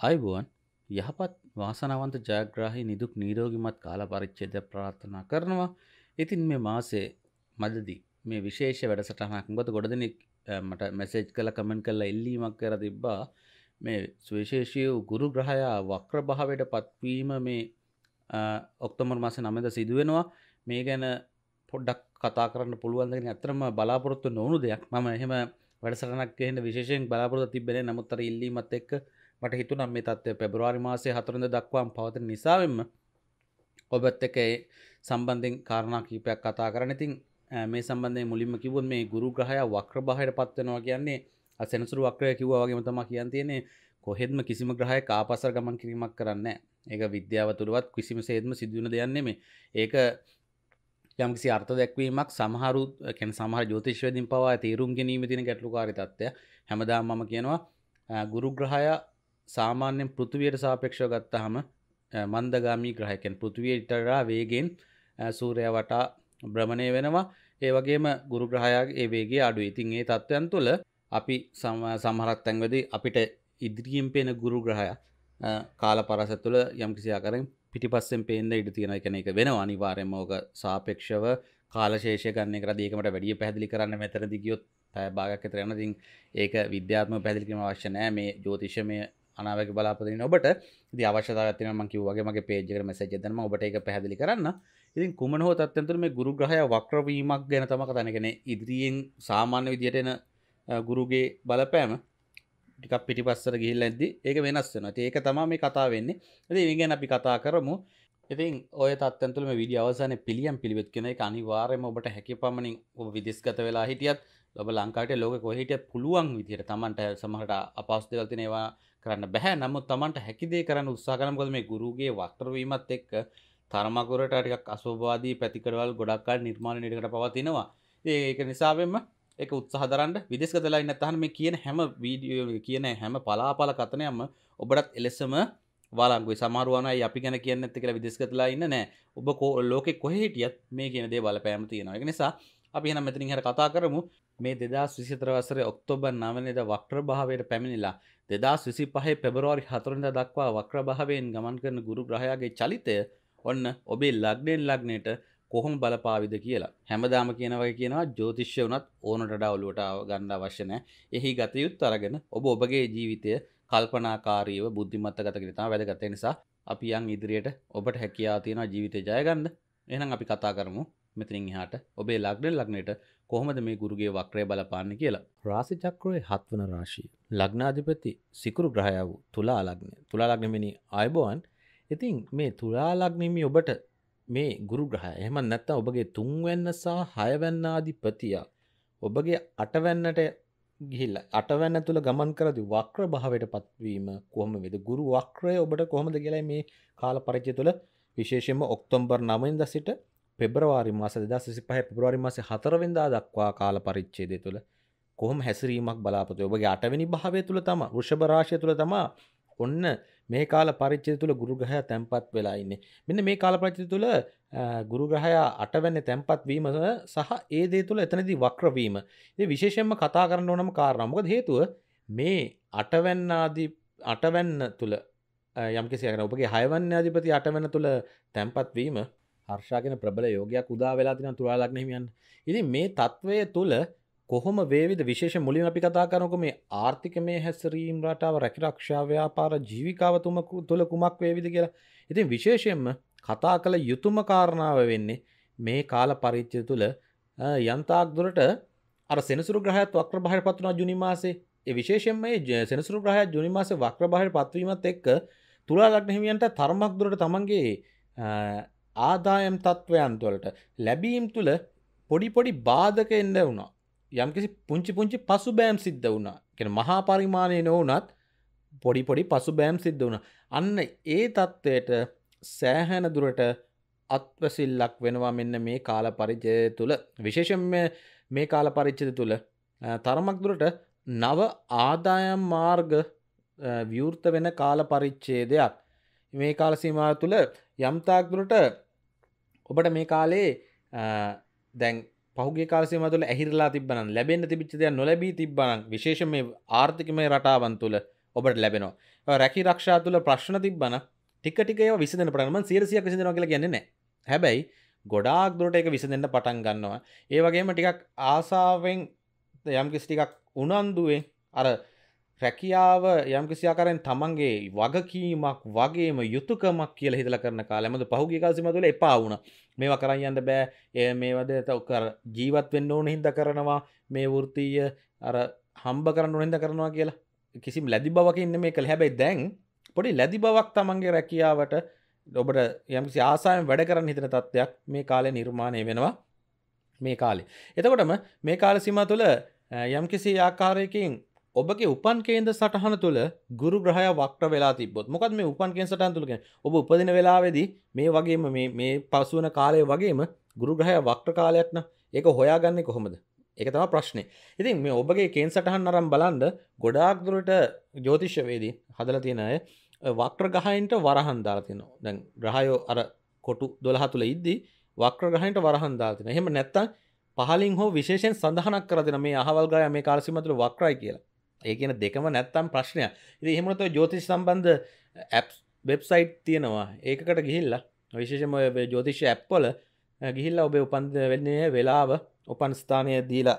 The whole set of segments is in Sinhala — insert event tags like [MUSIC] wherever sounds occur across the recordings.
අයිබුවන් යහපත් වාසනවන්ත ජයග්‍රාහි නිදුක් නීරෝගිමත් කාල පරිච්චේද ප්‍රාර්ථනා කරනවා. ඉතින් මේ මාසේ මදදි මේ විශේෂ වැඩසටහනක් ගොත ගොඩදෙනෙක් මට මැසේජ් කළ කමෙන්ට් කල්ල එල්ලීමක් කර තිබ්බා. මේ සුවිශේෂය ගුරු ග්‍රහයා වක්‍ර භාවයට පත්වීම මේ ඔක්තොමර් මාස නමද සිදුවෙනවා. මේ ගැන පොඩ්ඩක් කතා කරන්න පුළුවන්දගෙන ඇතරම බලාපොරොත්තු නොවුණු දෙයක්. මම එහෙම වැඩසටනක් එහෙන්න විශේෂයෙන් බලාපොරොත්තු තිබෙන නමුත්තර ඉල්ලීමත් එක්ක මට හිතුනම් මේ තත්ත්වය පෙබරවාරි මාසය හතුරඳ දක්වාම් පවත නිසාවෙන්ම ඔබත් එක සම්බන්ධෙන් කාරණා කීපයක් කතා කරන ඉතින් මේ සම්බන්ධය මුලින්ම කිවුන් මේ ගුරු ග්‍රහය වක්‍ර බහයට පත්වෙනවා කියන්නේ අසෙනසුරු වක්‍රය කිව්ව වගේම තම කියන් තියෙන්නේ කොහෙත්ම කිසිම ග්‍රහය කාපසර ගමන් කිරීමක් කරන්න ඒක විද්‍යාව තුළුවත් කිසිම සේත්ම සිදුවන දෙයන්නේ මේ ඒක යම්කිසි අර්ථ දැක්වීමක් සමහරු කැන සමහ ජෝතිශ්වදින් පවා තේරුම් ගැනීම තින ගැටලුකාරි තත්වය හැමදා මම කියනවා ගුරුග්‍රහය සාමාන්‍යෙන් පෘතුවයට සාපේක්ෂව ගත්තහම මන්දගාමී ග්‍රහකැන් පෘතුවයටරා වේගෙන් සූරය වටා බ්‍රමණය වෙනවා. ඒ වගේම ගුරු ග්‍රහයාගේ ඒ වේගේ අඩු ඉතින් ඒ තත්ත්වයන් තුළ අපි සමහරත් තැන්වද අපිට ඉදිරියෙන් පේන ගුරු ග්‍රහය කාල පරස තුළ යම්කිසි අකරෙන් පිටිපස්සෙන් පේන්ද ඉඩ තියෙන එකන එක වෙන අනිවාරයම ඕක සාපේක්ෂව කාලශේෂය ගන්න කර ඒකමට වැඩිය පැදිලි කරන්න මෙතර දිගියොත් පැය භාගක තරනතින් ඒක විද්‍යාත්ම පැදිලිකම අවශ්‍යනෑ මේ ජෝතිෂමය අනාවක බලාපතින ඔබට. ද අවශ්‍යතාවතින ම කිව්වගේ මගේ පේජක මැසජ දම ඔබට එක පැදිලි කරන්න. ඉතින් කුමන හෝ තත්වතුර මේ ගුරු ග්‍රහය වක්‍රවීමක් ගැන තමක තනගෙන ඉදිරියෙන් සාමාන්‍ය විදිහටෙන ගුරුගේ බලපෑම ටික පිටි පස්සර ගිහිල් ඇද ඒක වෙනස් වෙන ඒක තමා මේ කතා වෙන්නේ. ඇති ඒගැන අපි කතා කරමු. ඉතින් ඔය තත්තුම විඩිය අවසන පිළියම් පිළිවෙත් කෙන එක අනිවාරයම ඔබට හැකි පමණින් ඔබ විදිස්ගත වෙලා හිටියත් ඔබ ලංකාට ලෝක කොහිට පුළුවන් විදිහට තමන්ට සමහට අපස්දවල්තිනවා කරන්න බැහැ. නමුත් තමන්ට හැකිදේ කරන්න උත්සාහකරමකොද මේ ගුරුගේ වක්තරවීමත් එක්ක තරමකුරට ටිකක් අසෝවාදී පැතිකරවල් ගොඩක්කාල් නිර්මාණ නිටකට පවතිනවා. ඒක නිසාවෙන්ම එක උත්සාහදරන්ට විදෙස්කතලා ඉන්න තහන මේ කියන හැම වීඩියෝ කියන හැම පලාපල කතනයම ඔබටත් එලෙසම වාලංගුයි සමාරුවනයි අපි ගැන කියන්න ඇති කියලා විදෙස්කතලා ඉන්න නෑ. ඔබ කෝ ලෝකෙ කොහෙටියත් මේ කියන දේ බලපෑම තියෙනවා. එක නිසා අපි එන මෙතනින් හර කතා කරමු. මේ දෙදා විසිතර වසර ඔක්තෝබර් නවනේද වක්‍ර භාවයට පැමිණිලා දෙදස් විසි පහේ පෙබරවාරි හතුරඳ දක්වා වක්‍ර භාවයෙන් ගමන් කරන ගුරු ග්‍රහයාගේ චලිතය ඔන්න ඔබේ ලක්්ඩෙන් ලක්නයට කොහොම බලපාවිද කියලා. හැමදාම කියනවයි කියනවා ජෝතිශ්‍ය වනත් ඕනට ඔලුවට ගන්න අවශ්‍යනෑ එහි ගතයුත් අරගෙන ඔබ ඔබගේ ජීවිතය කල්පනාකාරීව බුද්ධිමත්ත ගතකරතා වැදගත. නිසා අපි යන් ඉදිරියට ඔබට හැකයා තියෙන ජීවිතය ජයගන්න. එනම් අපි කතා කරමු. මෙතනින් හාට ඔබේ ලක්ඩෙල් ලක්නයට කොහොමද මේ ගුරුගේ වක්‍රය බලපාන්න කියලා. රාසි චක්‍රය හත්වන රාශී ලග්නාධිපති සිකුරු ග්‍රහය වූ තුලා ලග්න තුලා ලග්නමිනි අයිබෝවන් ඉතින් මේ තුලා ලග්නමි ඔබට මේ ගුරු ග්‍රහය. එහම නැත්ත ඔබගේ තුන්වැන්න සහ හයවැන්නාධිපතියා ඔබගේ අටවැන්නට ගිහිල්ල අටවැන්න තුළ ගමන් කරදි වක්‍ර භාවට පත්වීම කොහම වෙද? ගුරු වක්‍රය ඔබට කොහොමද කියලා මේ කාල පරිචය තුළ විශේෂෙන්ම ඔක්තොම්බර් නමයින්ද සිට පෙබරවාරි මාස දෙදා සිසි පහ පෙබරවාරි මාස හතරවෙදා දක්වා කාල පරිච්චේදය තුළ කොහොම හැසිරීමක් බලාපොතු ඔබගේ අටවැනි භාවය තුළ තම ෘෂභරාශය තුළ තමා ඔන්න මේ කාල පරිච්චය තුළ ගුරුග්‍රහය තැන්පත් වෙලාඉන්න මෙන්න මේ කාල පරිච්චි තුළ ගුරුග්‍රහය අටවැන්න තැන්පත් වීම සහ ඒ දේ තුළ එතනදී වක්‍රවීම ඒ විශේෂෙන්ම කතා කරන්න ඕනම කාරණමකද හේතුව මේ අටවැන්නාදී අටවැන්න තුළ යම්කිසියන ඔබගේ හයවන්න අධිපති අටවැන තුළ තැන්පත් වීම හර්ෂාගෙන ප්‍රබල යෝගයක් උදා වෙලා තින තුරාලක්නහිමියන් ඉති මේ තත්ත්වය තුළ කොහොම වේවිද? විශේෂ මුලින් අපි කතා කරනක මේ ආර්ථික මේ හැසරීම් රටාව රැකිරක්ෂාව්‍යාපාර ජීවිකාවතුමකු තුළ කුමක් වේවිද කියලා. ඉතින් විශේෂයෙන්ම කතා කළ යුතුම කාරණාව වෙන්නේ මේ කාල පරිච්චය තුළ යන්තාක් දුරට අර සෙනසුරු ග්‍රහත් වක්‍ර බහර පත්වනා ජුනිමාසේ විශේෂෙන්ම සෙනසුරු ග්‍රහය ජුනිමාස වක්‍ර බහර පත්වීමත් එක්ක තුලා ලක්න හිමියන්ට තරමක් දුරට තමන්ගේ ආදායම් තත්ත්වයන්තුවලට ලැබීම් තුළ පොඩි පොඩි බාධක එන්න වුණා. යම්කිසි පුංචි පුංචි පසු බෑම් සිද්ධ වුණා. කෙන මහා පරිමාණය නොවනත් පොඩි පොඩි පසු බෑම් සිද්ධ වුණ. අන්න ඒ තත්ත්වයට සෑහැන දුරට අත්වසිල්ලක් වෙනවා මෙන්න මේ කාල පරිචය තුළ. විශේෂම මේ කාල පරිච්චිත තුළ තරමක් දුරට නව ආදායම් මාර්ග විවෘත වෙන කාල පරිච්චේ දෙයක් මේ කාලසීමා තුළ යම්තාක් දුරට ඔබට මේ කාලේ දැන් පහුගේ කාලසේ මතුල ඇහිරලා තිබන ලැබෙන් තිබිච්ච දෙයක් නොලැබී තිබ්බන විශේෂ මේ ආර්ථිකමය රටාවන් තුළ ඔබට ලැබෙනවා. රැකි රක්ෂා තුළ ප්‍රශ්න තිබ්බන ටිකටික විසිදන ප්‍රම සිරසියක් විසිදන කියල කියන්නේ හැබැයි ගොඩාක් දුරට එක විසඳෙන්ට පටන් ගන්නවා. ඒ වගේම ටිකක් ආසාාවෙන් යම්කිස් ටිකක් උනන්දුවෙන් අර රැකියාව යම්කිසියාකරෙන් තමන්ගේ වගකීමක් වගේම යුතුකමක් කියල හිතල කරන කාලෙමද පහුගි කාසිම තුළ එපා වුණ. මේවා කරන්න යන්න බෑ. ඒ මේවද තවකර ජීවත් වෙන්න ඕන හිද කරනවා. මේ වෘතිය අර හම්බ කරන්න හිද කරනවා කියලා කිසිම ලැදි බවකින්න මේ කළ හැබැයි දැන් පොඩි ලැදි බවක් තමන්ගේ රැකියාවට ඔබට යම්කිසි ආසායෙන් වැඩ කරන්න හිතන තත්ත්වයක් මේ කාලේ නිර්මාණය වෙනවා මේ කාලේ. එතකොටම මේ කාල සීමා තුළ යම්කිසි ආකාරයකින් ඔබගේ උපන් කේන්ද සටහන තුළ ගුරු ග්‍රහය වක්්‍ර වෙලා තිබොත් මොකද මේ උපන් කේන් සටහන් තුළක ඔබ උපදින වෙලාවෙදී මේ වගේම මේ පසුවන කාලය වගේම ගුරු ග්‍රහය වක්්‍ර කාලයක්න ඒක හොයාගන්නේ කොහොමද? එක තම ප්‍රශ්නය ඉතින් මේ ඔබගේ කේන් සටහන් අරම් බලන්ඩ ගොඩාක් දුරට ජෝතිශ්‍යවේදී හදල තියෙන අය වක්්‍ර ගහයින්ට වරහන් දාතිනවා දැන් ග්‍රහයෝ අර කොටු දොළහ තුළ ඉද්දී වක්්‍ර ගහයින්ට වරහන් දාතින හෙම නැත්තන් පහලින් හෝ විශේෂෙන් සඳහනක් කරදින මේ අහවල් ග්‍රය මේ කාලසිමතුළ වක්රයි කියලා. ඒ කියන දෙකම නැත්තම් ප්‍රශ්නය ඉති එහෙමනත ජෝතිෂ සම්බන්ධ ඇප් වෙබ්සයිට් තියෙනවා. ඒකට ගිහිල්ලා විශේෂම ජෝතිෂ ඇප්පොල ගිහිල්ලා ඔබේ උපන්ද වෙන්නේ වෙලාව උපන් ස්ථානය දීලා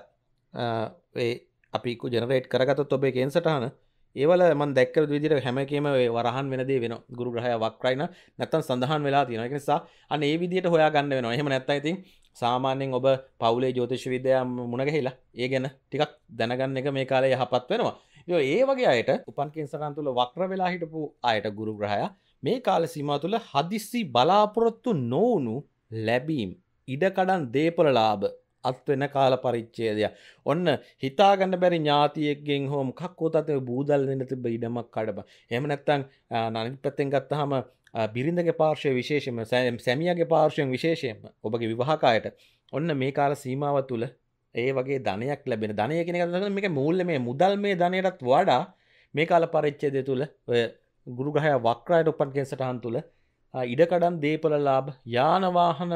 අපිකු ජනරේට් කරගතත් ඔබේ කේන්සටහන ඒවල මන් දැක්ක විදිර හැමකේම වරහන් වෙනදේ වෙන ගුරු ග්‍රහය වක්රයින නැත්තන් සඳහන් වෙලා තියෙන නිසා අන්න ඒ විදියට හොයා ගන්න වෙන එහෙම නැත්ත ඉතින් සාමාන්‍යෙන් ඔබ පවුලේ ජෝතිශ විද්‍යයා මුණගහිලා ඒ ගැන ටිකක් දැනගන්න එක මේ කාලය යහපත් වෙනවා. යෝ ඒ වගේ අයට උපන්කින් සකන් තුළ වක්‍ර වෙලා හිටපු අයට ගුරු ග්‍රහය මේ කාල සීමා තුළ හදිස්සි බලාපොරොත්තු නොවුණු ලැබීම් ඉඩකඩන් දේපල ලාභ අත්වෙන කාල පරිච්චේදය ඔන්න හිතාගන්න බැරි ඥාතියෙක්ගෙන් හෝම කක්කෝතත බූදල් වෙන්න තිබ ඉඩමක් කඩබ එම නැත්තං නනි පැත්තෙන් ගත්තහම බිරිඳගේ පාර්ශය විශේෂම සෑම් සැමියගේ පාර්ශයෙන් විශේෂයෙන්ම ඔබගේ විවාහකායට ඔන්න මේ කාල සීමාව තුළ ඒ වගේ ධනයක් ලැබෙන ධනය කෙන මේක මුල්ල මේ මුදල් මේ ධනයටත් වඩා මේ කාල පරිච්චේද තුළ ඔය ගුරුග්‍රහය වක්‍රයට උපන්ගෙන් සටහන් තුළ ඉඩකඩන් දීපල ලාබ යානවාහන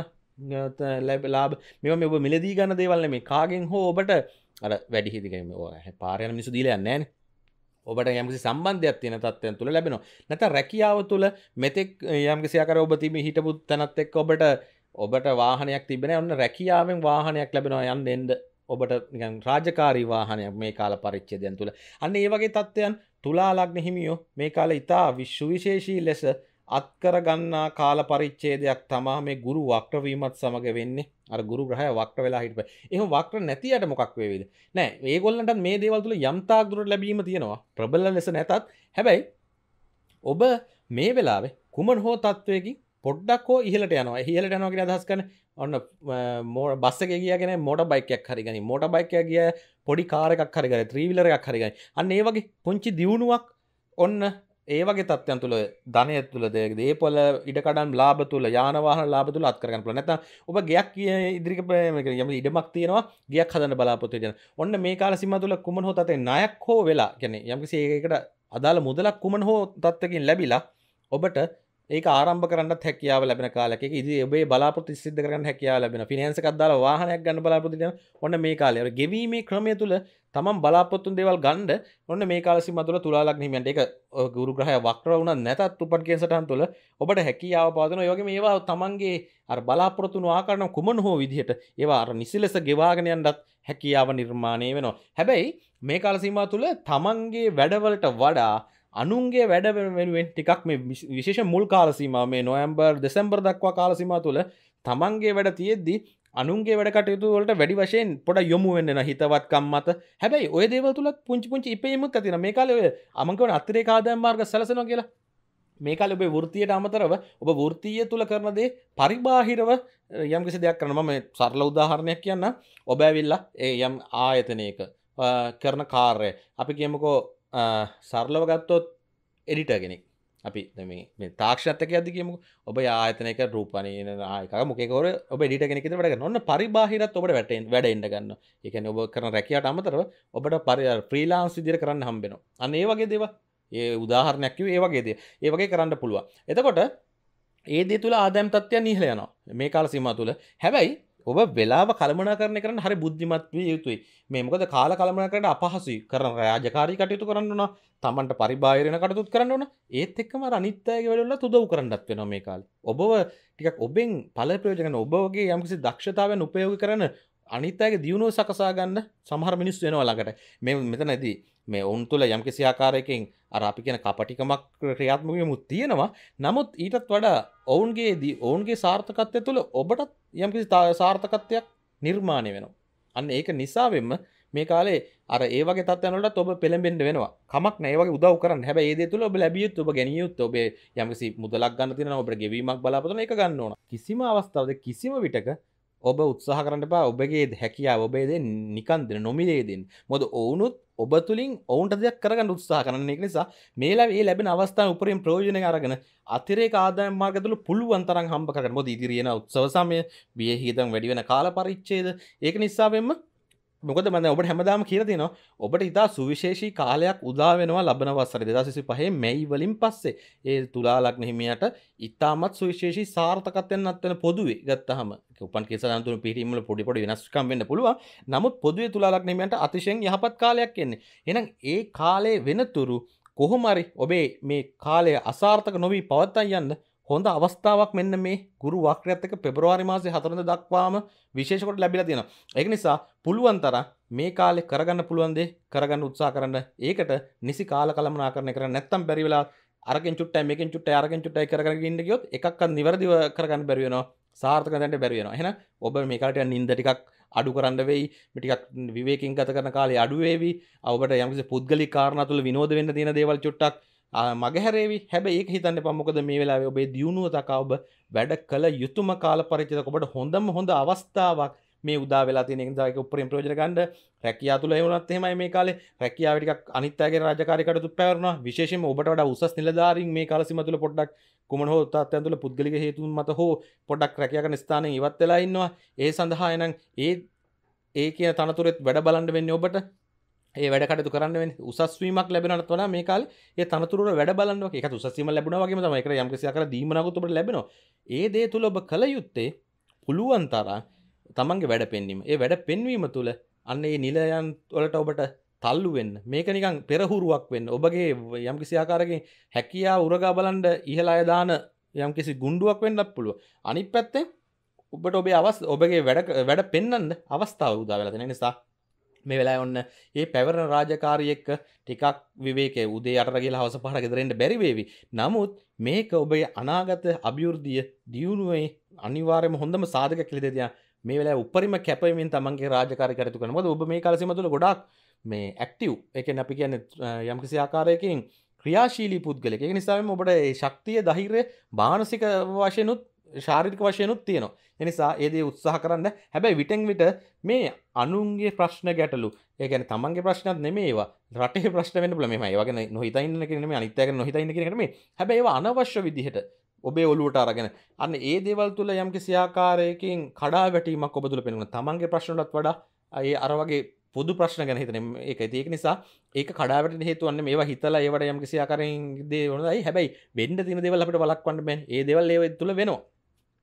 ලැබලාබ මෙම ඔබ මිලදී ගන්න දේවල්ල මේ කාගෙන් හෝ ඔබට අර වැඩි හිදිකම පාරයන මිසු දීලයන්න නෑන ඔබට යම්සි සම්බන්ධයක් තියෙන තත්වයන් තුළ ලැබෙනවා. නැත රැකියාව තුළ මෙතෙක් යම්කිසියකර ඔබ තිබ හිටපු තැනත් එක් ඔබට ඔබට වාහනයක් තිබෙන ඔන්න රැකියාවෙන් වාහනයක් ලැබෙනවා යන්න එන්ඩ ඔබට රාජකාරී වාහනයක් මේ කාල පරිච්චේදයන් තුළ අන්න ඒ වගේ තත්ත්වයන් තුලා ලක්න හිමියෝ මේ කාල ඉතා විශ්වවිශේෂී ලෙස අත්කර ගන්නා කාල පරිච්චේදයක් තමා මේ ගුරු වක්‍රවීමත් සමඟ වෙන්නේ. අර ගුරු ග්‍රහය වක්‍ර වෙලා හිටප. එහ වක්‍ර නැතියට මොකක් වේවිද? නෑ. ඒගොල්ලට මේ දේවල් තුළ යම්තාක් දුරට ලැබීම තියෙනවා. ප්‍රබල ලෙස නැතත්. හැබැයි ඔබ මේ වෙලාවේ කුමන් හෝ තත්ත්වයකි පොඩ්ඩක් හෝ ඉහලට යනවා. හිලට යනවාගෙන අදහස් කන ඔන්න මෝට බස්සක කියගෙන මෝට බයිකයක් හරිගනි මෝට බයිකය කිය පොඩි කාරක් හරිගර ත්‍රීවිලරයක් හරිගයි අන්න ඒ වගේ පුංචි දියුණුවක් ඔන්න ඒවගේ තත්වයන් තුළ ධනය තුළ දේ පොල ඉඩකඩන් ලාබ තුළ යානවාහන ලාබ තුළ අත්කරගන්න පුළ නැත ඔබ ගයක් කිය ඉදිරික යම ඉඩමක් තියෙනවා ගයක් හදන බලාපොත්තේ ජන ඔන්න මේ කාල සිම තුළ කුමන් හෝ තතේ නයක් හෝ වෙලා ගැන යම්කිසි ඒකට අදාළ මුදලක් කුමන් හෝ තත්වකින් ලැබිලා ඔබට ඒක ආරම්භ කරන්න හැකියාව ලැබෙන කාලක ඉදි ඔබේ බලාපොරොත්තු සිද්ධ කරන්න හැකියාව ලැබෙන ෆිනන්ස් එකක් දාලා වාහනයක් ගන්න බලාපොරොත්තු වෙන ඔන්න මේ කාලේ. ගෙවීමේ ක්‍රමය තුල තමන් බලාපොරොත්තු දේවල් ගන්න ඔන්න මේ කාල සීමා තුල තුලා ලග්න හිමියන්ට ඒක ගුරු ග්‍රහය වක්‍ර වුණත් නැතත් උපන් කියන සටහන් තුල ඔබට හැකියාව පවතින ඒ වගේම ඒවා තමන්ගේ අර බලාපොරොත්තු වුණු ආකාරන කුමන හෝ විදිහට ඒවා අර නිසිලෙස ගෙවාගෙන යන්නත් හැකියාව නිර්මාණය වෙනවා. හැබැයි මේ කාල සීමා තුල තමන්ගේ වැඩවලට වඩා අනුන්ගේ වැඩ වෙනුවෙන් ටිකක් මේ විශේෂ මුල් කාලසීම මේ නොයම්බර් දෙසැම්බර් දක්වා කාලසිම තුළ තමන්ගේ වැඩ තියෙද්දි අනුන්ගේ වැඩ කටයුතු වලට වැඩි වශයෙන් පොඩ යොමු වෙන්න හිතවත්කම් මත. හැබැයි ඔය දේවල් තුළ පුංචි පුංචි ඉපීමක් ඇතින මේ කාල ඔය අමකවන අත්තරේ කාදයම් මාර්ග සලසන කියලා. මේ කාල ඔබේ වෘතියට අමතරව ඔබ වෘතිය තුළ කරනදේ පරිබාහිරව යම්කිසි දෙයක් කරන ම සරල උදාහරණයක් කියන්න ඔබ ඇවිල්ලා ඒ යම් ආයතනයක කරන කාර්ය අපි කියමකෝ සරලව ගත්තොත් එඩිටගෙනෙක් අපි මේ තාක්ෂත්තක අදකම ඔබ ආතනක රූපනය ආයක මොකකවර ඔබ ඩිට කෙනෙක වැඩ නොන්න පරිබාහිරත් ඔබට වැටෙන් වැඩ ඉඩ ගන්න එක ඔබ කරන රැකයට අමතරව ඔබට පරි ප්‍රීලාන්ස් විදිර කරන්න හම්බෙන අන්න ඒ වගේ දේව ඒ උදාහරණයක් ඒවගේද ඒ වගේ කරන්න පුළුව එතකොට ඒ දේ තුළ ආදැම් තත්වය නිහලයනවා මේ කාල සිම තුළ හැබැයි ඔබ වෙලාව කළමනා කරන කරන හරි බුද්ධිමත් විය යුතුයි. මේ මොකද කාල කළමනා කරන්න අපහසුයි. කරන රාජකාරී කටයුතු කරන්න ඕන තමන්ට පරිබාහිරන කටයුතුත් කරන්න ඕන. ඒත් එක්කම අනිත්‍යයගේ වැඩවල තුදව් කරන්නත් වෙනවා මේ කාලේ. ඔබව ටිකක් ඔබෙන් ඵල ප්‍රයෝජන ඔබගේ යම්කිසි දක්ෂතාවයන් උපයෝගී කරන අනිත්තයගේ දියුණුව සකසා ගන්න සමහර මිනිස් වෙනවා ළඟට. මේ මෙතන ඇති මේ ඔවුන් තුළ යම්කිසි ආකාරයකින් අර අපි කියන කපටිකමක් ක්‍රියාත්මකමුත් තියෙනවා. නමුත් ඊටත් වඩා ඔවුන්ගේ දී ඔවුන්ගේ සාර්ථකත්වය තුළ ඔබටත් යම්කිසි සාර්ථකත්වයක් නිර්මාණය වෙනවා. අන්න ඒක නිසාවෙන්ම මේ කාලේ අර ඒවගේ තත්වනට ඔබ පෙළඹෙන්ට වෙනවා. කමක් නෑවගේ උදව කරන්න. හැබ ඒ තුළ ඔබ ලැබියුත් ඔබ ගැනියුත් ඔබේ යමසි මුදලක් ගන්න තින ඔබට ගෙවීමක් බලාපතන එක ගන්න ඕන. කිසිම අවස්ථාවද කිසිම විටක ඔබ උත්සාහ කරන්න පා ඔබගේ හැකියාව ඔබේද නිකන්දෙන නොමිලේදෙන් මොද ඔවුනුත් ඔබ තුළින් ඔවුන්ට දෙයක් කරගන්න උත්සාහ කරන්න එක නිසා මේලා ඒ ලැබෙන අවස්ථාව උපරින් ප්‍රෝජනය අරගෙන අතිරේ ආදායම් මාර්ගතුළ පුළුවන් තරම් හම්බ කරගන්න. මොද ඉදිරියෙන උත්සව සමය බිය හිතම් වැඩිවෙන කාල පරිච්චේද ඒක නිසාවෙන්ම මොකද මඳ ඔබට හැමදාම කියරතිනවා ඔබට ඉතා සුවිශේෂී කාලයක් උදාවෙනවා ලබන වස්සර දෙදසිසි පහේ මැයි වලින් පස්සේ. ඒ තුලාලක් හිමියට ඉතාමත් සුවිශේෂී සාර්ථකත්වයෙන් අත්වන පොදුවේ ගත්තහම. උපන් කෙසන්තුර පිටීමල පොඩිපොඩි වෙනස්කම් වෙන්න පුළුව නමුත් පොදුවේ තුලාලක් නිමට අතිශයෙන් යහපත් කාලයක් එන්නේ. එනම් ඒ කාලේ වෙනතුරු කොහොමරි ඔබේ මේ කාලය අසාර්ථක නොවී පවත්තයි යන්න හොඳ අවස්ථාවක් මෙන්න මේ ගුරු වක්‍රයත්තක පෙබරවාරි මාසය හතරද දක්වාම විශේෂකොට ලැබිල තියෙන. එක නිසා පුළුවන් තර මේ කාලෙ කරගන්න පුළුවන්දේ කරගන්න උත්සා කරන්න. ඒකට නිසි කාල කළමනා කරන කර නැත්තම් බැරිවෙලා අරගෙන් චුට්ට මේකින් චුට්ට අරගෙන් චුට්ටයි කරගෙන ඉන්න ගියොත් එකක් නිවැරදිව කරගන්න බැරිවෙනවා සාර්ථක දැන්ට බැරිවෙන එහෙන ඔබ මේකට නින්ද ටිකක් අඩු කරන්න වෙයි. මිටිකක් විවේකින් ගත කරන කාලේ අඩුවේවි ඔබට යම්කිසි පුද්ගලි කාරණ තුළ විනෝද වෙන්න තියෙන දේවල් චුට්ටක් මගහැරේවි. හැබ ඒක හිතන්න පමොකද මේ වෙලා ඔබේ දියුණුව තකා ඔබ වැඩ කළ යුතුම කාල පරිචත ඔබට හොඳම හොඳ අවස්ථාවක් මේ උදා වෙලා තියෙන දාක උපරින් ප්‍රෝජන ගන්ඩ රැකියා තුළ එවනත් එහෙමයි මේ කාලේ. රැකියාවටික් අනිත්‍යගේ රාජකාරිකටතු පැවරන විශේෂම ඔබට වඩා උසස් නිලධාරින් මේ කාලසිම තුළ පොඩ්ඩක් කුමන හෝ තාත්තයන් තුළ පුද්ගලික හේතුන් මත හෝ පොඩක් රැකියාකන ස්ථානය ඉවත් වෙලා ඉන්නවා. ඒ සඳහා එනම් ඒ ඒ කියන තනතුරෙත් වැඩ බලන්ඩ වෙන්න ඔබට. ඒ වැඩකට කරන්න උසස්වීමක් ලැබෙනට වන මේ කාල ඒ තනතුර වැඩ බලන්න එක උසසීම ලැබුණ වගේ ම එක යම්කිසි කර දීමනකුතුට ලැබෙන ඒ දේ තුළ ඔබ කළ යුත්තේ පුළුවන් තරා තමන්ගේ වැඩ පෙන්වීම. ඒ වැඩ පෙන්වීම තුළ අන්න ඒ නිලයන් වලට ඔබට තල්ලු වෙන්න. මේක නිකං පෙරහුරුවක් වෙන්න. ඔබගේ යම්කිසි ආකාරකින් හැකියා උරගා බලන්ඩ ඉහලා අයදාන යම්කිසි ගුණ්ඩුවක් වෙන්නත් පුළුව අනි පැත්තේ ඔබට ඔබේ අවස් ඔබගේ වැඩ වැඩ පෙන්න්න අවස්ථාව උදා වෙලතින නිසා මේ වෙලා ඔන්න ඒ පැවරණ රාජකාරියෙක්ක ටිකක් විවේක උදේ අටරගේ හවස පහට ගෙදරෙන්ට බැරිවේවි නමුත් මේක ඔබේ අනාගත අභියෘද්ධිය දියුණුවේ අනිවාර්යම හොඳම සාධක කිලිදෙතියා මේ වෙලා උපරිම කැපවමින් තමන්ගේ රාජකාරි කරතු කරනවද ඔබ මේ කාලසිම තුළ ගොඩක් මේ ඇක්ටව් එක අපි කියන්න යම්කිසි ආකාරයකින් ක්‍රියාශීලී පුද්ගලක. නිසාම ඔබට ශක්තිය දහිරය බානසික වශයනුත් ශාරික වශයනුත් තියෙනවා. එනිසා ඒදේ උත්සාහ කරන්න. හැබැයි විටෙන් විට මේ අනුන්ගේ ප්‍රශ්න ගැටලු ඒගැන තමන්ගේ ප්‍රශ්නත් නෙමේවා රටේ ප්‍රශ්න වෙන බල මේ වගෙන නොහිතයින්න කරනම අනිතයක නොහිතයින්න කරම හැබැයි අනවශ්‍ය විදිහට ඔබේ ඔලුවට අරගෙන. අන්න ඒ දේවල් තුළ යම් කිසියාකාරයකින් කඩා වැටීමක් ඔබ තුළ පෙනුන තමන්ගේ ප්‍රශ්නටත් වඩා අය අරවගේ පොදු ප්‍රශ්න ගැන හිතන ඒක ඒක නිසා ඒක කඩාවට හේතුවන්න මේ හිතලා ඒවට යම් කිසියාකරින් දේ වනයි හැබැයි බෙන්ඩ තින දෙවල් අපට බලක්වන්න බැන් ඒ දෙවල් ඒව තුළ වෙනවා.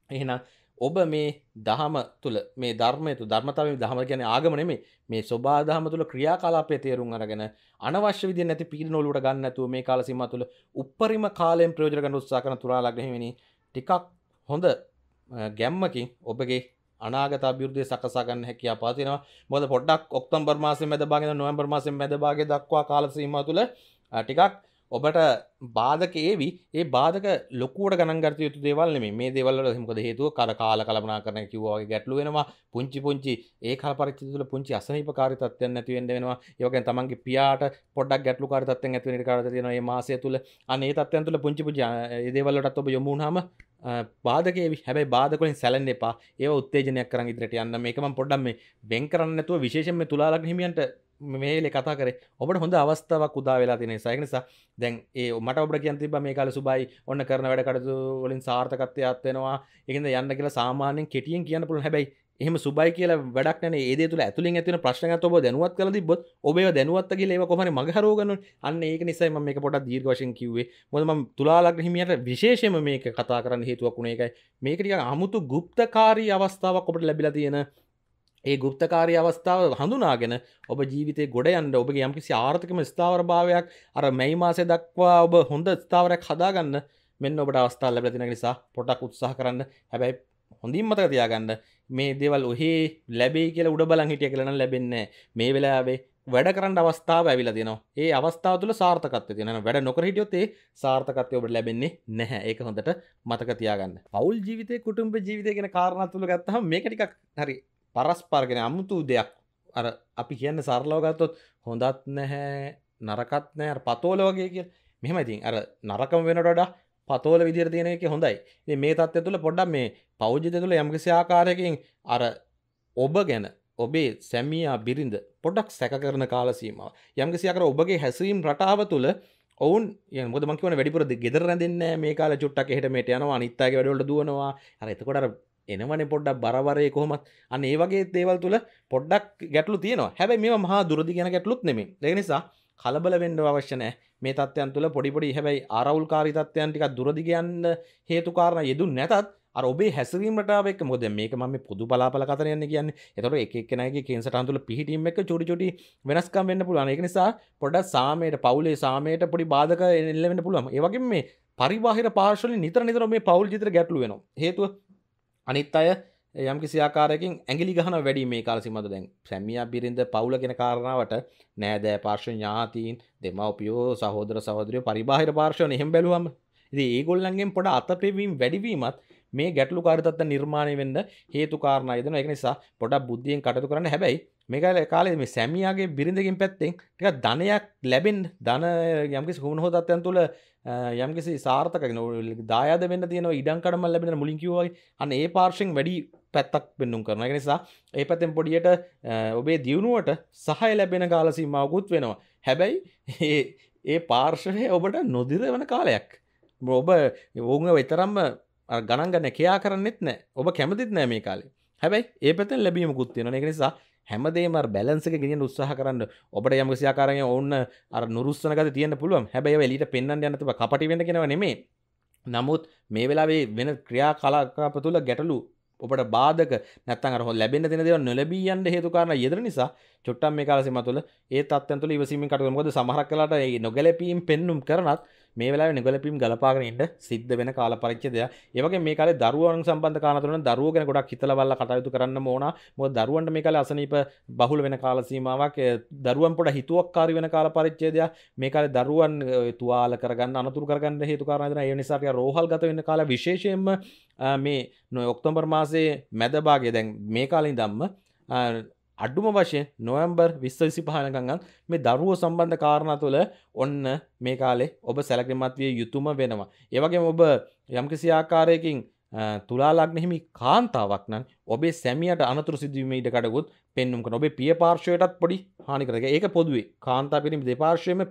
එහෙනම් ඔබ මේ දහම තුළ මේ ධර්මයතු ධර්මතාව දහම ගැන ආගමනෙමේ මේ ස්වබා දහම තුළ ක්‍රියා කලාපය තේරුම් අරගෙන අනවශ්‍ය විදි නැති පිරිනොලුට ගන්නඇතුව මේ කාලසිම තුළ උපරිම කාලයෙන් ප්‍රයෝජරගන්න උත්සාකන තුරාලක්නෙවෙනි ටිකක් හොඳ ගැම්මකින් ඔබගේ අනාගත අභියෘද්ධය සකසාගන්න හැකිය පාතිනවා මොද පොඩ්ඩක් ඔක්තම්බර් මාසෙ මැදබාගෙන නොවම්බර් මාසෙන් මැදබාගේ දක්වා කාලසීම තුළ ටිකක් ඔබට බාධක ඒවි. ඒ බාධක ලොකුවට ගණන්ගත යුතු දේවල් මේ දේවල් හිමකද හේතුව? කර කාල කලමනා කරන කිවවාගේ ගැටලු වෙනවා. පුංචි පුංචි ඒ කල් පරිච්චි තුළ පුංචි අසහිප කාරිතත්වයන් නැතිවෙන්න වෙනවා. යෝකන් තමන්ගේ පියාට පොඩක් ගැටලු කාරතත්වයෙන් ඇතිවෙන කාරත තියෙන ඒ මාසය තුළ. අනේ තත්වයන් තුළ පුංචි පුංචි දේවල්ලටත් ඔබ යොමුණහම බාධකේ හැබයි බාධකොලින් සැලන් එපා. ඒ උත්තේජනයක් කරන්න ඉදිරට යන්න. මේකම පොඩ්ඩම් මේ බැං කරන්නතුව විශේෂම තුලාලක් හිමියන්ට මේලෙ කතා කර. ඔබට හොඳ අවස්ථාවක් උදා වෙලා තිනේ සයනිසා දැන් ඒ මට ඔබ කියන් තිබ මේ කාල සුබයි. ඔන්න කරන වැඩ කටතු වලින් සාර්ථකත්වය අත්වෙනවා එකද යන්න කියලා සාමාන්‍යෙන් කෙටියෙන් කියන්න පුළුවන්. හැබැයි එහම සුබයි කියලා වැඩක්න ඒ තුළ ඇතුලින් ඇතින ප්‍රශ්නයක් ඔබ දැනුවත් කළ තිබොත් ඔබේ දැනුවත් කියලේ කොහම මගහරෝගන අන්න ඒක නිසයි ම මේ පොට දීර්ග වශයෙන් කිව්වේ. මොදම තුලාලක් හිමියට විශේෂම මේක කතා කරන්න හේතුවක් වුණේ එකයි මේකටික අමුතු ගුප්තකාරී අවස්ථාවක් ඔබට ලැබිල තියෙන ඒ ගුප්තකාරී අවස්ථාව හඳුනාගෙන ඔබ ජීවිතය ගොඩ යන්න ඔබගේ යම්කිසි ආර්ථකම ස්ථාවර භාවයක් අර මැයි මාසය දක්වා ඔබ හොඳ ස්ථාවරයක් හදාගන්න මෙන්න ඔබට අවස්ථාල් ලැබතින නිසා පොටක් උත්සාහ කරන්න. හැබැයි හොඳින් මතක තියාගන්න මේ දේවල් ඔහේ ලැබේ කියල උඩ බලන් හිටිය කලන ලැබෙන්න මේ වෙලාවේ වැඩ කරන්න අවස්ථාව ඇවිල දෙනවා ඒ අවස්ථාව තුළ සාර්ථකත්ව තියෙන වැඩ නොකර හිටියොත්තේ සාර්ථකත්වය ඔබට ලැබෙන්නේ නැහැ. ඒක හොඳට මතක තියාගන්න. පවුල් ජීවිතය kutumඹ ජීවිතය ගෙන කාරණත් තුළ ගත්තහ මේකටිකක් හරි පරස්පාර්ගෙන අමුතු දෙයක්. අර අපි කියන්න සරලෝගත්තොත් හොඳත් නැහැ නරකත් නෑ පතෝල වගේ කිය මෙහම ඉතින් අර නරකම වෙනට වඩා පතෝල විදිර තියෙන එක හොඳයි. ඉතින් මේ තත්ත්වය තුළ පොඩ්ඩක් මේ පෞද්ජිත තුළ යම්කිසි ආකාරයකින් අර ඔබ ගැන ඔබේ සැමියා බිරිඳ පොඩක් සැක කරන කාලසීමාව යම්කිසි අකර ඔබගේ හැසීම් රටාව තුළ ඔවුන් මොද මකිවන වැඩිපුර ගෙදර රැඳන්න මේ කාල චුට්ටක් එහටමට යනවා අනිත්තාගේ වැඩවලට දුවනවා. අර එතකොට එනවන පොඩ්ඩක් බරවරය කොහොමත්. අන්න ඒ වගේ දේවල් තුළ පොඩ්ඩක් ගැටලු තියෙනවා. හැබැයි මේ මහා දුරදි ගැන ගැටලුත් නෙමේ ඒ නිසා කලබල වෙන්ඩ අවශ්‍යනෑ මේ තත්වයන් තුළ පොඩිපොඩි හැබැයි අරවුල් කාරිතත්වයන් ටික දුරදිගයන්න හේතුකාරණ යෙදු නැතත් අර ඔබේ හැසවීමටාවක් මොද මේක ම පුදු බලාපල කතරයන්න කියන්න. එතොට එකනගේ කේන්සට අන්තුල පිහිටීම එක චුඩි චුටි වෙනස්කම් වෙන්න පුළුවන්. එක නිසා පොඩ සාමයට පවුලේ සාමයට පොඩි බාධක එල්ලවෙන්න පුළුවන්. ඒවගේ මේ පරිබාහිර පාශල නිතර නිතර මේ පවුල් ජිතර ගැටලු වෙන හේතුව අනිත් අය යම් කිසියාකාරයකින් ඇගිලි ගහන වැඩි මේ කාලසිමද දැන් සැමිය බිරිඳ පවුල කෙන කාරණාවට නෑදෑ පාර්ශ ඥාතීන් දෙමවපියෝ සහෝදර සහෝදරය පරිබාහිර පාර්ශවන එහෙම බැලුවම ඉති ඒගොල්ලන්ගෙන් පොඩ අතපෙවීම් වැඩිවීමත් මේ ගැටලු කාරතත්ත නිර්මාණය වෙන්න හේතු කාරණ යදන එක නිසා පොඩක් බුද්ධියෙන් කටතු කරන්න. හැබැයි මේකල කාලේ මේ සැමියගේ බිරිඳකින් පැත්තෙන් ටික ධනයක් ලැබෙන් ධන යම්කිසි හුණ හෝදත්තයන් තුළ යම්කිසි සාර්ථක දායද වෙන්න තියෙන ඉඩංකඩම ලැබෙන මුලින් කිව්වයි අන්න ඒ පාර්ශෙන් වැඩි පැත්තක් පෙන්නුම් කරන එක නිසා ඒ පැතෙන් පොඩියට ඔබේ දියුණුවට සහය ලැබෙන කාලසීමාවකුත් වෙනවා. හැබැයි ඒ පාර්ශවය ඔබට නොදිර වන කාලයක්. ඔබ ඔවුන් වෙතරම්ම ගණන්ගන්න කයා කරන්නෙත් නෑ. ඔබ කැමතිත් නෑ මේ කාලේ. හැබැයි ඒ පැතෙන් ලැබීමකුත් තියෙන එක නිසා හැමදේම බැලන්සක ගෙනියන් උත්සාහ කරන්න. ඔබට යම සියාකාරය ඔන්න අර නුරුස්සනක තියන්න පුළුවන්. හැබැයි එලිට පෙන්න්න යනතුව කපටි වෙන කෙනව නෙමේ නමුත් මේ වෙලාවේ වෙන ක්‍රියා කලාකාප තුළ ගැටලු ඔබට බාධක නැත්තන් හො ලැබෙන දෙන දෙව නොලබී යන්න හේතුකාරන යෙදර නිසා චොට්ටම් මේ කාලසිම තුළ ඒ තත්වතුල ඉවසීම කටුමොද සමහක් කලට නොගැලපීම් පෙන්නුම් කරනත් මේ වෙලා නිගලපිම් ගලපාගෙනට සිද්ධ වෙන කාල පරිච්චදය ඒවගේ මේ කාල දරුවන් සම්බන්ධ කානතුරන දරුවගෙන ගොඩක් හිතලවල්ල කටයුතු කරන්න ඕන. මො දරුවන්ට මේ කාල අසනීප බහුල වෙන කාලසීමාවක් දරුවන් පොට හිතුවක් කාරි වෙන කාල පරිච්චේදය මේ කාල දරුවන් තුවාල කරගන්න අනතුර කරගන්න හේතු කාරන ඒ නිසාක රෝහල් ගත වෙන්න කාල විශේෂයෙන්ම මේ නො ඔක්තොම්බර් මාසේ මැදභාගේ දැන් මේ කාලින් දම්ම අඩුම වශයෙන් නොවම්බර් විස්ස විසි පහනකඟන් මේ දරුවෝ සම්බන්ධ කාරණ තුළ ඔන්න මේ කාලේ ඔබ සැලකිමත් විය යුතුම වෙනවා. ඒවගේ ඔබ යම්කිසි ආකාරයකින් තුලාලක්නෙහිමි කාන්තාවක් නම් ඔබේ සැමියට අනතුර සිදුවීම ඉඩකඩගුත් පෙන්නුම්ක ඔබේ පිය පාර්ශවයටත් පොඩි හානිකරක ඒක පොදුවේ. කාන්තා පිරිම දෙපාර්ශවයම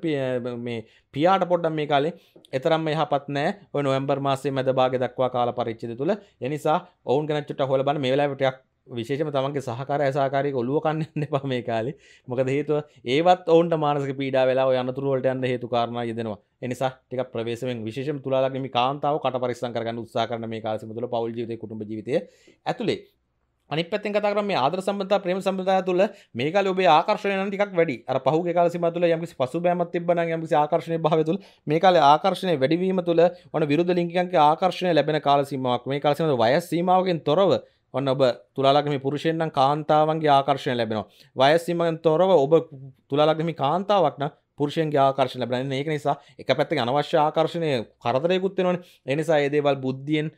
මේ පියාට පොඩ්ඩම් මේ කාලේ එතරම් යහපත් නෑ. ඔය නොවම්බර් මාසේ මැද භාග දක්වා කාල පරිච්චිත තුළ. එනිසා ඔවුන් ගැනච්චට හොල බන මේ වෙලාවටයක් විශේෂම තමන්ගේ සහකාර ඇසාකාරයක ඔලුව කන්න එපා මේ කාලේ. මොකද හේතුව ඒවත් ඔවුන්ට මානසික පීඩා වෙලා යනතුරුවලට යන්න හේතු කාරණා යෙදෙනවා. එනිසා ටික ප්‍රවේශමෙන් විශේෂම තුලාලගම කාන්තාව කට පරිස්සම් කරගන්න උත්සාහ කරන මේ කාලෙ තුළ පෞල් ජීවිතය කුටුම්බ ජීවිතය ඇතුලේ. අනි පැත්තෙන් කතා කරම මේ ආදර සම්බන්ධතා ප්‍රේම සම්බන්ධතාව තුළ මේ කාලේ ඔබේ ආකර්ෂණය නම් ටිකක් වැඩි. අර පහුගිය කාල සීමාව තුළ යම්කිසි පසුබෑමක් තිබ්බනම් යම්කිසි ආකර්ෂණීය භාවය තුළ මේ කාලේ ආකර්ෂණය වැඩිවීම තුළ ඔන විරුද්ධ ලිංගිකයන්ගේ ආකර්ෂණය ලැබෙන කාල සීමාවක්. මේ කාල සීමාව වයස් සීමාවකින් තොරව ඔන්න ඔබ තුලාලගම පුරුෂයෙන්නම් කාන්තාවන්ගේ ආකර්ශණය ලැබෙනවා. වයස්සීමෙන් තොරව ඔබ තුලාලගමි කාන්තාවක්න පුරුෂයන්ගේ ආකර්ශණ ලැබෙන ඒක නිසා එක පැත්ත අනවශ්‍ය ආකර්ශණය කරදරයකුත්වෙනවන එනිසා ඒදේවල් බුද්ධියෙන්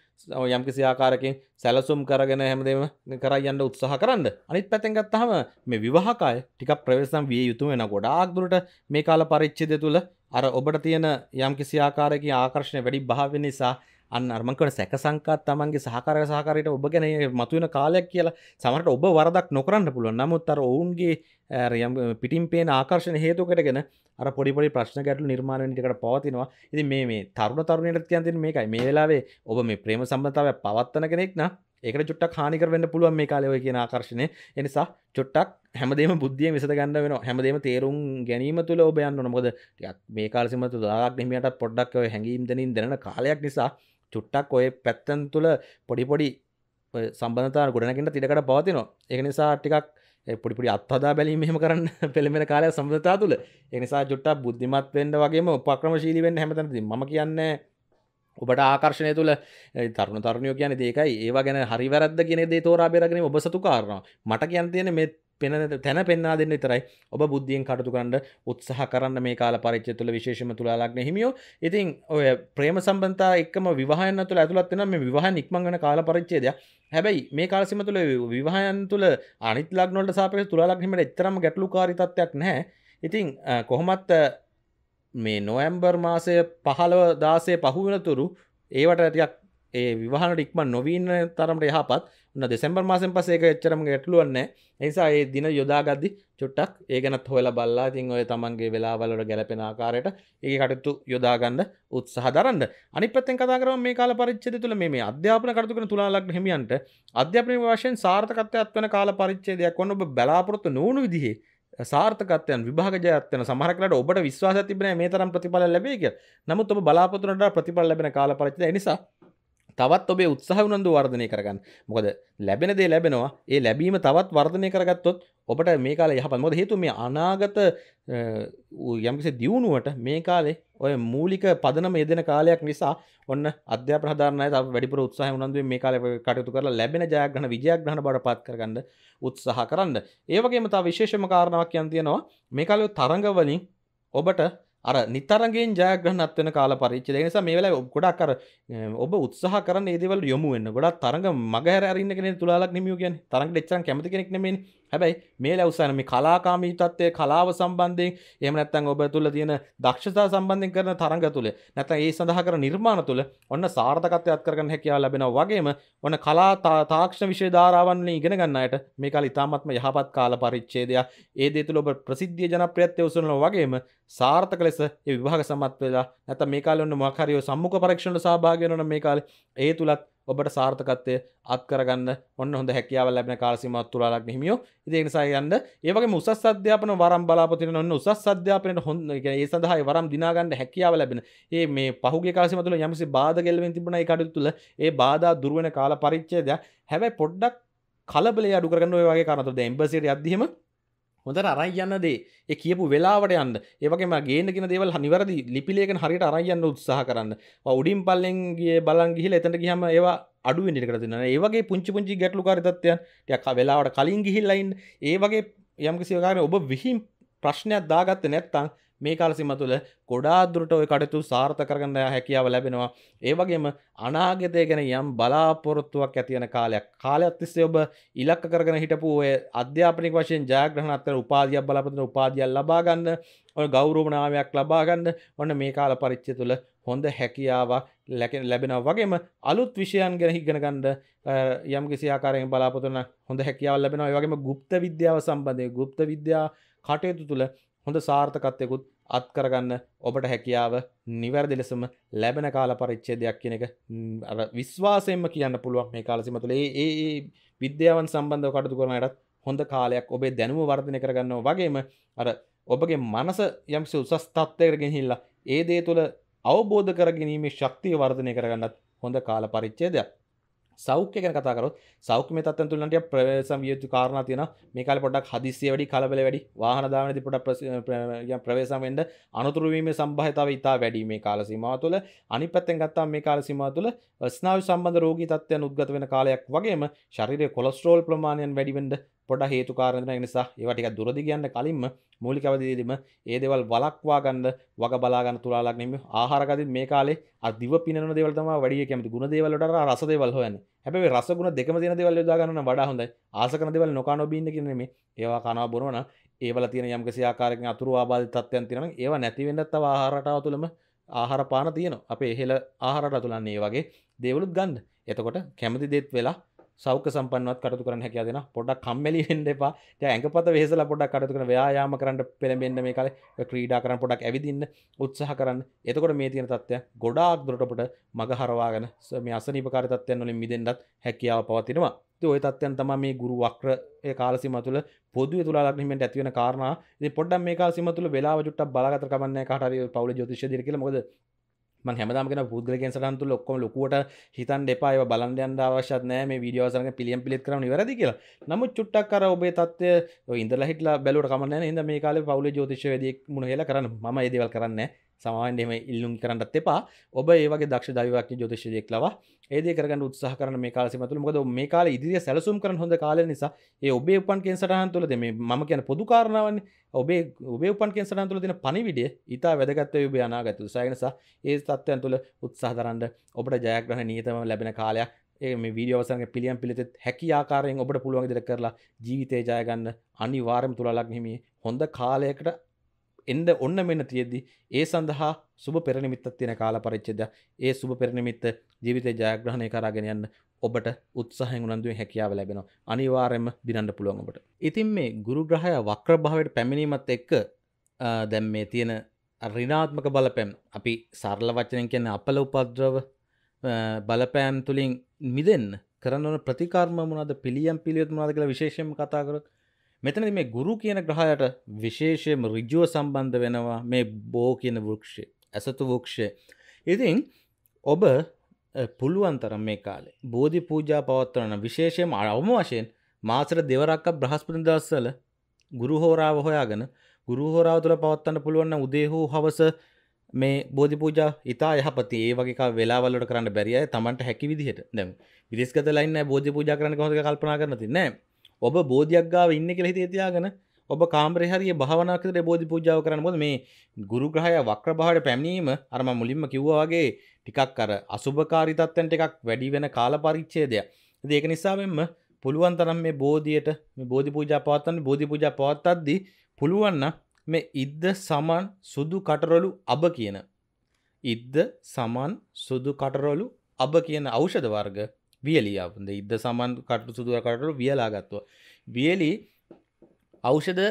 යම්කිසි ආකාරකින් සැලසුම් කරගෙන හැමදේම කරයන්න උත්සාහ කරන්න. අනිත් පැතෙන් ගත්තහම මේ විවාහකාය ටික ප්‍රවේශම් විය යුතු වෙන ගොඩාක් දුරට මේ කාල පරිච්චිද තුළ අර ඔබට තියෙන යම්කිසි ආකාරයකින් ආකර්ශණය වැඩි භාව නිසා අන්න අර්මංකන සැක සංකාත් තමන්ගේ සහකාරය සහකාරයට ඔබ ගැන මතුවෙන කාලයක් කියලා. සමට ඔබ වරදක් නොකරන්න පුළුවන්. නමුත් අර ඔවුන්ගේ පිටින් පේන ආකර්ශණ හේතුකටගෙන අර පොඩිපොඩි ප්‍රශ්න ගැටලු නිර්මාණයටකට පවතිනවා. ඉති මේ මේ තරුණ තරුණයට කියන්තින් මේකයි. මේ වෙලාවේ ඔබ මේ ප්‍රේම සම්බතාව පවත්වන කෙනෙක් න ඒකට චුට්ටක් හානිකර වෙන්න පුළුවන් මේ කාලේ ඔය කියන ආකර්ෂණය. එනිසා චුට්ටක් හැමදේම බුද්ධිය විසඳ ගන්න වෙනවා. හැමදේම තේරුම් ගැනීම තුළ ඔබ යන්න ඕන. මොකද ටිකක් මේ කාලෙම තුල දායක් නිමියට පොඩ්ඩක් ඔය හැංගීම් දෙනින් දැනෙන කාලයක් නිසා චුට්ටක් ඔය පැත්තන් තුළ පොඩි පොඩි ඔය සම්බන්ධතා ගොඩනකින්ට තිඩකට පවතිනවා. ඒක නිසා ටිකක් ඒ පොඩිපුඩි අත්හදා බැලීම මෙහෙම කරන්න [LAUGHS] පෙළමෙන කාලය සම්බඳතා තුළ. එනිසා චුට්ටක් බුද්ධිමත් වෙන්න වගේම උපක්‍රමශීලී වෙන්න හැමතැනදී මම කියන්නේ ඔබට ආකර්ශණය තුළ තරුණ තරුණයෝ කියන ඒකයි. ඒවා ගැන හරි වැරද්ද කියන දේ තෝරා බේරගෙන ඔබ සතු කාරනවා මට කියන්න තියෙන මේ පෙන තැන පෙන්නා දෙන්න තරයි ඔබ බුද්ධියෙන් කටතු කරන්න උත්සාහ කරන්න මේ කාල පරිච්ච තුළ විශේෂම තුළලාක්න හිමියෝ. ඉතින් ඔය ප්‍රේම සම්බන්තා එක්ම විවාහයන්න තුළ ඇතුළත්වෙන මේ විවාහ නික්මංගන කාල පරිච්චේදය හැබැයි මේ කාලසිම තුළ විවාහයන් තුළ අනිත් ලක්නොට සාපය තුළලක්නීමට එතරම ගැටලු කාරිතත්වයක් නැහැ. ඉතින් කොහොමත් මේ නොවැම්බර් මාසය පහළව දාසේ පහුවෙනතුරු ඒවට ටියක් ඒ විවාහන ටික්ම නොවීන්න තරමට යහපත්. න්න දෙසැම්බර් මාසෙන් පසේ එක එච්චරම ගැටලුවන්න නිසා ඒ දින යොදාගද්දි චුට්ටක් ඒ ගැනත් හොල බල්ලා තින් ඔය තමන්ගේ වෙලාවලට ගැලපෙන ආකාරයට ඒ කටත්තු යොදාගන්න උත්සාහ දරන්න. අනිපත්තෙන් කතාකරම මේ කාල පරිච්චද තුළ මේ අධ්‍යාපන කටතුකන තුලාලක් හිමියන්ට අධ්‍යාපනය වශයෙන් සාර්ථකත්වයක් වන කාල පරිච්චේදයක් ඔන්න ඔබ බලාපොරොත්තු නොවුණු විදිහේ සාර්ථකත්යන් විභාගජයත්වන සමහරකට ඔබට විශ්වාස තිබෙන මේ තරම් ප්‍රතිඵල ලැබේ කිය නමුත් ඔබ බලාපොතුරට ප්‍රතිඵල ලැබෙන කාල පරිච්ච නිසා තවත් ඔබේ උත්සාහ උනන්දු වර්ධනය කරගන්න. මොකද ලැබෙන දේ ලැබෙනවා. ඒ ලැබීම තවත් වර්ධනය කරගත්තොත් ඔබට මේ කාල යහපත්. මොද හේතු මේ අනාගත යම්කිසි දියුණුවට මේ කාලේ ඔය මූලික පදනම යෙදෙන කාලයක් නිසා ඔන්න අධ්‍යාපනධාරණය ත වැඩිපුර උත්සාහ උනන්දුව මේ කාල කටයුතු කරලා ලැබෙන ජයග්‍රහණ විජයග්‍රහණ බඩ පත් කරගන්න උත්සාහ කරන්න. ඒවගේම තා විශේෂම කාරණාවක් යන් තියෙනවා. මේ කාලය තරඟවලින් ඔබට අර නිතරගෙන් ජයග්‍රහණත් වෙන කාල පරිච්චේ නිසා මේ වෙලාවේ ගොඩක් අර ඔබ උත්සාහ කරන ඒ දේවල් යොමු වෙන්න. ගොඩක් තරඟ මගහැර අරින්න කෙනෙක් තුලාලක් නෙමියු කියන්නේ. තරඟට එච්චරම් කැමති කෙනෙක් නෙමෙයිනේ. හැබැයි මේ ලැවසන මේ කලාකාමී තත්ත්වය කලාව සම්බන්ධයෙන් එහෙම නැත්නම් ඔබ තුල තියෙන දක්ෂතා සම්බන්ධයෙන් කරන තරඟ තුල නැත්නම් ඒ සඳහා කරන නිර්මාණ තුල ඔන්න සාර්ථකත්වයක් කරගන්න හැකියාව ලැබෙනවා වගේම ඔන්න කලා තාක්ෂණ විෂය ධාරාවන් වලින් ඉගෙන ගන්න අයට මේ කාලේ ඉතාමත්ම යහපත් කාල පරිච්ඡේදයක්. ඒ දේ තුල ඔබ ප්‍රසිද්ධිය ජනප්‍රියත්වය උසුලනවා වගේම සාර්ථක ලෙස ඒ විභාග සමත් වෙලා නැත්නම් මේ කාලේ ඔන්න මොකක් හරි සම්මුඛ පරීක්ෂණවල සහභාගී වෙනවනම් මේ කාලේ ඒ තුලත් ඔබට සාර්ථකත්වය අත්කරගන්න ඔන්න හොඳ හැකියාව ලැබෙන කාලසීමාවක් තුරාලක් හිමියෝ ඉතින් ඒ නිසා යන්න. ඒ වගේම උසස් අධ්‍යාපන වරම් බලාපොරොත්තු වෙන ඔන්න උසස් අධ්‍යාපනයට හොඳ ඒ සඳහා වරම් දිනා ගන්න හැකියාව ලැබෙන. ඒ මේ පහුගිය කාලසීම තුළ යම්කිසි බාධා ගැලවෙමින් තිබුණා ඒ කටයුතු තුළ. ඒ බාධා දුර වෙන කාල පරිච්ඡේදයක්. හැබැයි පොඩ්ඩක් කලබලය අඩු කරගන්න ඔය වගේ කාරණා තුළ දැන් එම්බසියට යද්දිම හොඳට අරයි යන්න දේ. ඒ කියපු වෙලාවට යන්න. ඒවගේම ගේන කියෙන දේවල් නිවැරදි ලිපිලේකන හරිට අරයන්න උත්සාහ කරන්න. උඩින් පල්ලෙන්ගේ බලන් ගිහිල එතට ගහම ඒවා අඩුවෙන් කරතින ඒවගේ පුංචි පුංචි ගැටලු කාරිතත්වයන් යක් වෙලාවට කලින් ගිහිල්ලයින් ඒ වගේ යම්කිසිකාරන ඔබ විහිම් ප්‍රශ්නයක් දාගත්ත නැත්තං මේ කාලසිම තුළ ගොඩාදුරට ඔය කටතු සාර්ථ කරගන්න හැකියාව ලැබෙනවා. ඒවගේම අනාගතය ගැන යම් බලාපොරොත්තුවක් ඇතියන කාලයක්. කාලයක් තිස්සේ ඔබ ඉලක්ක කරගෙන හිටපු ඔය අධ්‍යාපනික වශයෙන් ජයග්‍රහණත්තර උපාධියක් බලාපොරොත්තු උපාධියක් ලබාගන්න ඔය ගෞරවනාමයක් ලබාගන්න ඔන්න මේ කාල පරිච්චය තුළ හොඳ හැකියාවක් ලැබෙන වගේම අලුත් විෂයන් ගැන හිගෙන ගන්ඩ යම් කිසියාකාරයෙන් බලාපොතන හොඳ හැකියාව ලැබෙන වගේම ගුප්ත විද්‍යාව සම්බන්ධය ගුප්ත විද්‍යා කටයුතු තුළ හොඳ සාර්ථකත්යකුත් අත්කරගන්න ඔබට හැකියාව නිවැරදි ලෙසම ලැබෙන කාල පරිච්චේ දෙයක් කියන එක විශ්වාසයෙන්ම කියන්න පුළුවන් මේ කාලසිම තුළ. ඒ විද්‍යාවන් සම්බන්ධව කටතු කරනයටත් හොඳ කාලයක් ඔබේ දැනුම වර්ධනය කරගන්නව වගේම අර ඔබගේ මනස යම්සි උසස් තත්වයකට ගෙනහිල්ලා ඒ දේ තුළ අවබෝධ කරගැනීමේ ශක්තිය වර්ධනය කරගන්නත් හොඳ කාල පරිච්චේදයක් සෞඛ්‍ය ගැන කතාකරොත් සෞඛ්‍ය තත්වයන් තුළට ප්‍රවේශම් විය යුතු කාරණා තියෙනවා. මේ කාලේ පොඩ්ඩක් හදිස්සිය වැඩි කලබල වැඩි වාහන දානදී පොඩ්ඩක් ප්‍රවේශම් වෙන්න අනුතුරු වීමේ සම්භාවිතාවය ඉතා වැඩි මේ කාල සීමාව තුළ. අනිත් පැත්තෙන් ගත්තාම මේ කාල සීමාව තුළ ස්නායු සම්බන්ධ රෝගී තත්ත්වයන් උද්ගත වෙන කාලයක් වගේම ශරීරයේ කොලෙස්ටරෝල් ප්‍රමාණයන් වැඩි වෙන්න පොඩ හේතු කාරණ නිසා ඒවටික දුරදි කියන්න කලින්ම මූලිකවදීදීම ඒ දෙවල් වලක්වා ගන්න වග බලාගන්න තුලාලක් නෙම ආහාරකති මේ කාලේ අදිව පින දෙවලතම වැඩිය කැමති ගුණ දේවලට රස දෙවල් හොයන්න. හැබැයි රසගුණ දෙකම තින දෙවල් යොදාගන්න වඩා හොඳයි. ආසකන දෙවල් නොකාන බින්න කියනෙමේ ඒවා කනවා බොරුවන ඒවල තියෙන යම්කිසි ආකාරක අතුරු ආබාධ තත්වයන් තියෙන ඒවා නැතිවෙන්නත් ආහාරටාව තුළම ආහාර පාන තියන අපේ එහෙල ආහාරට තුළන්නේ වගේ දේවලුත් ගන්ඩ එතකොට කැමති දෙත් වෙලා සෞඛ්‍ය සම්පන්නවත් කටයුතු කරන්න හැකියාව දෙනවා. පොඩ්ඩක් කම්මැලි වෙන්න එපා. දැන් ඇඟපත වෙහෙසලා පොඩ්ඩක් කටයුතු කරන ව්‍යායාම කරන්න පෙළඹෙන්න මේ කාලේ. ඔය ක්‍රීඩා කරන්න පොඩ්ඩක් ඇවිදින්න උත්සාහ කරන්න. එතකොට මේ තියෙන තත්ත්වය ගොඩාක් දුරට අපට මග හරවාගෙන ස- මේ අසනීපකාරී තත්ත්වයන් වලින් මිදෙන්නත් හැකියාව පවතිනවා. ඉතින් ওই තත්ත්වයන් තමයි මේ ගුරු වක්‍ර ඒ කාල සීමාව තුළ පොදුවේ තුලා ලග්න හිමියන්ට ඇති වෙන කාරණා. ඉතින් පොඩ්ඩක් මේ කාල සීමාව තුළ වෙලාව චුට්ටක් බලාගත්තට කමන්නේ කාට හරි පවුලේ ජ්‍යොතිෂය දිර කියලා. මොකද මං හැමදාම කියන පුද්ගලයන් සටහන් තුළ ඔක්කොම ලොකුවට හිතන්න එපා ඒවා බලන්න යන්න අවශ්‍යත් නැහැ මේ වීඩියෝ අවසන් කරගෙන පිළියම් පිළිත් කරන්න ඉවරදි කියලා. නමුත් චුට්ටක් අර ඔබේ තත්ත්වය ඔය ඉඳලා හිටලා බැලුවට කමක් නැහැ. එහෙනම් මේ කාලේ පවුලේ ජ්‍යොතිෂ වේදියෙක් මුණ හෙලා කරන්න. මම මේ දේවල් කරන්නේ නැහැ. සමාවෙන් එහෙම ඉල්ලුම් කරන්නත් එපා. ඔබ ඒ වගේ දක්ෂ දෛවඥ ජ්‍යොතිෂයෙක් ලවා ඒ දේ කරගන්න උත්සාහ කරන මේ කාල සීමාව තුළ මොකද මේ කාලේ ඉදිරිය සැලසුම් කරන හොඳ කාලය නිසා ඒ ඔබේ උපන් කෙන් සටහන් තුළ මේ මම කියන පොදු කාරණාවන්නේ ඔබේ ඔබේ උපන් කෙන් සටහන් තුළ තියෙන පණිවිඩය ඊට වැදගත් වේ ඔබේ අනාගත උත්සාහය නිසා ඒ තත්ත්වයන් තුළ උත්සාහ දරන්න ඔබට ජයග්‍රහණ නියතම ලැබෙන කාලයක් ඒ මේ වීඩියෝ අවසන්ගේ පිළියම් පිළිතෙත් හැකි ආකාරයෙන් ඔබට පුළුවන් විදිහට කරලා ජීවිතේ ජය ගන්න අනිවාර්යයෙන්ම තුලලක් හිමි හොඳ කාලයකට එන්න ඔන්න මෙන්න තියෙද්දි ඒ සඳහා සුබ පෙරනිමිත්තක් තියෙන කාල පරිච්ඡේදය. ඒ සුබ පෙරනිමිත්ත ජීවිතේ ජයග්‍රහණය කරගෙන යන්න ඔබට උත්සාහයෙන් උනන්දුවෙන් හැකියාව ලැබෙනවා. අනිවාර්යයෙන්ම දිනන්න පුළුවන් ඔබට. ඉතින් මේ ගුරු ග්‍රහය වක්‍ර භාවයට පැමිණීමත් එක්ක අ, දැන් මේ තියෙන ඍණාත්මක බලපෑම්. අපි සරල වචනෙන් කියන්නේ අපල උපද්‍රව අ, බලපෑම් තුලින් මිදෙන්න කරන්න ඕන ප්‍රතිකර්ම මොනවද? පිළියම් පිළිවෙත් මොනවද කියලා විශේෂයෙන්ම කතා කරොත් මෙතනදි මේ ගුරු කියන ග්‍රහයට විශේෂයෙන්ම ඍජුව සම්බන්ධ වෙනවා මේ බෝ කියන වෘක්ෂය ඇසතු වෘක්ෂය. ඉතින් ඔබ අ, පුළුවන් තරම් මේ කාලේ බෝධි පූජා පවත්වන විශේෂයෙන්ම අවම වශයෙන් මාසට දෙවරක්ක බ්‍රහස්පති දවස්වල ගුරු හෝරාව හොයාගෙන ගුරු හෝරාව තුළ පවත්වන්න පුළුවන් නම් උදේ හෝ හවස මේ බෝධි පූජා ඉතා යහපති. ඒ වගේ කා වෙලාවල් වලට කරන්න බැරි අය Tamanට හැකි විදිහට. දැන් විදේශගත ලයින් නැහැ බෝධි පූජා කරන්න කොහොමද කියලා කල්පනා කරන්න තියන්නේ? නැහැ ඔබ බෝධියක් ගාව ඉන්නේ කියලා හිතේ තියාගෙන ඔබ කාමරේ හරිය භාවනා කරලා බෝධි පූජාව කරන්න මොකද මේ ගුරු ග්‍රහය වක්‍ර භාවයට පැමිණීම අර මම මුලින්ම කිව්වා වගේ ටිකක් අර අසුභකාරී තත්ත්වෙන් ටිකක් වැඩි වෙන කාල පරිච්ඡේදයක්. ඉතින් ඒක නිසා වෙන්න පුළුවන් තරම් මේ බෝධියට මේ බෝධි පූජා පවත්වන්න බෝධි පූජා පවත්වද්දී පුළුවන් නම් මේ ඉද්ද සමන් සුදු කටරොළු අබ කියන ඉද්ද සමන් සුදු කටරොළු අබ කියන ඖෂධ වර්ග වියලියාවද ඉද්ද සමන් කටු සුදු කටරොළු වියලා ගත්තා. වියලි ඖෂධ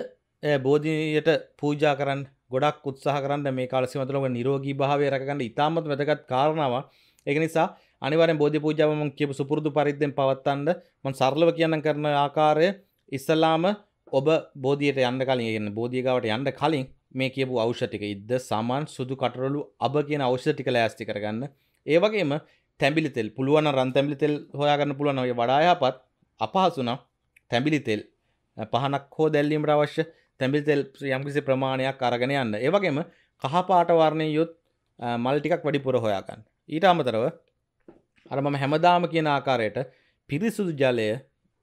අ, බෝධියට පූජා කරන්න ගොඩක් උත්සාහ කරන්න මේ කාල සීමාව තුළ ඔබ නිරෝගී භාවය රැකගන්න ඉතාමත් වැදගත් කාරණාවක්. ඒක නිසා අනිවාර්යෙන් බෝධි පූජාව මම කියපු සුපුරුදු පරිද්දෙන් පවත්වන්න මම සරලව කියන්න කරන ආකාරය ඉස්සලාම ඔබ බෝධියට යන්න කලින් ඒ කියන්නේ බෝධිය ගාවට යන්න කලින් මේ කියපු ඖෂධ ටික ඉද්ද සමන් සුදු කටරොළු අබ කියන ඖෂධ ටික ලෑස්ති කරගන්න. ඒ වගේම තැඹිලි තෙල් පුළුවන් නම් රන් තැඹිලි තෙල් හොයාගන්න පුළුවන් නම් ඔය වඩා යහපත් අපහසු නම් තැඹිලි තෙල් අ, පහනක් හෝ දැල්වීමට අවශ්‍ය තැඹිලි තෙල් යම්කිසි ප්‍රමාණයක් අරගෙන යන්න. ඒ වගේම කහ පාට වර්ණයෙන් යුත් අ, මල් ටිකක් වැඩිපුර හොයාගන්න. ඊට අමතරව අර මම හැමදාම කියන ආකාරයට පිරිසුදු ජලය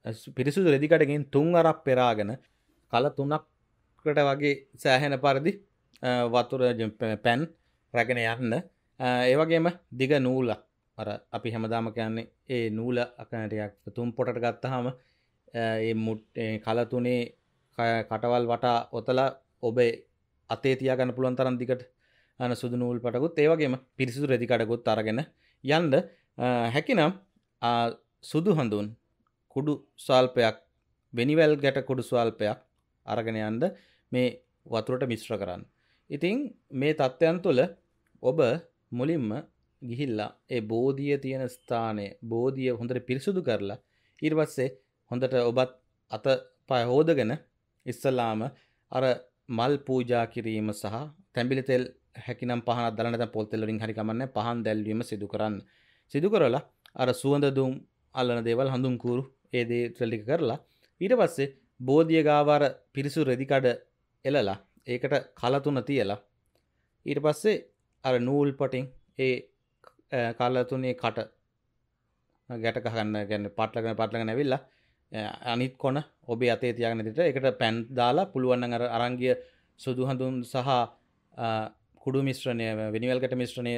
අ, සු- පිරිසුදු රෙදිකඩකින් තුන් අරක් පෙරාගෙන කල තුනක්කට වගේ සෑහෙන පරිදි අ, වතුර ජ- ප- පැන් රැගෙන යන්න අ, ඒ වගේම දිග නූල අර අපි හැමදාම කියන්නේ ඒ නූල අකනටයක් තුම් පොටට ගත්තහම අ, ඒ මුට් ඒ කල තුනේ ක- කටවල් වටා ඔතලා ඔබේ අතේ තියාගන්න පුළුවන් තරම් දිගට අන සුදු නූල් පටකුත් ඒ වගේම පිරිසිදු රෙදි කඩකුත් අරගෙන යන්න අ, හැකිනම් ආ, සුදු හඳුන් කුඩු ස්වල්පයක් වෙනිවැල් ගැට කුඩු ස්වල්පයක් අරගෙන යන්න මේ වතුරට මිශ්‍ර කරන්න. ඉතින් මේ තත්ත්වයන් තුළ ඔබ මුලින්ම ගිහිල්ලා ඒ බෝධිය තියෙන ස්ථානය බෝධිය හොඳට පිරිසුදු කරලා ඊට පස්සේ හොඳට ඔබත් අත පය හෝදගෙන ඉස්සලාම අර මල් පූජා කිරීම සහ තැඹිලි තෙල් හැකිනම් පහනක් දාලා නැත්නම් පොල් තෙල් වලින් හරි කමන්නේ පහන් දැල්වීම සිදු කරන්න. සිදු කරලා අර සුවඳ දුම් අල්ලන දේවල් හඳුන් කූරු ඒ දේ ටික කරලා ඊට පස්සේ බෝධිය ගාව අර පිරිසු රෙදි කඩ එලලා ඒකට කල තුන තියලා ඊට පස්සේ අර නූල් පටින් ඒ අ, කල තුනේ කට ගැට ගහන්න ගැන පටලගෙන පටලගෙන ඇවිල්ලා අ, අනිත් කොන ඔබේ අතේ තියාගෙන ඉදිරියට ඒකට පැන් දාලා පුළුවන් නම් අර අරංගිය සුදු හඳුන් සහ අ, කුඩු මිශ්‍රණය වෙනිවල්කට මිශ්‍රණය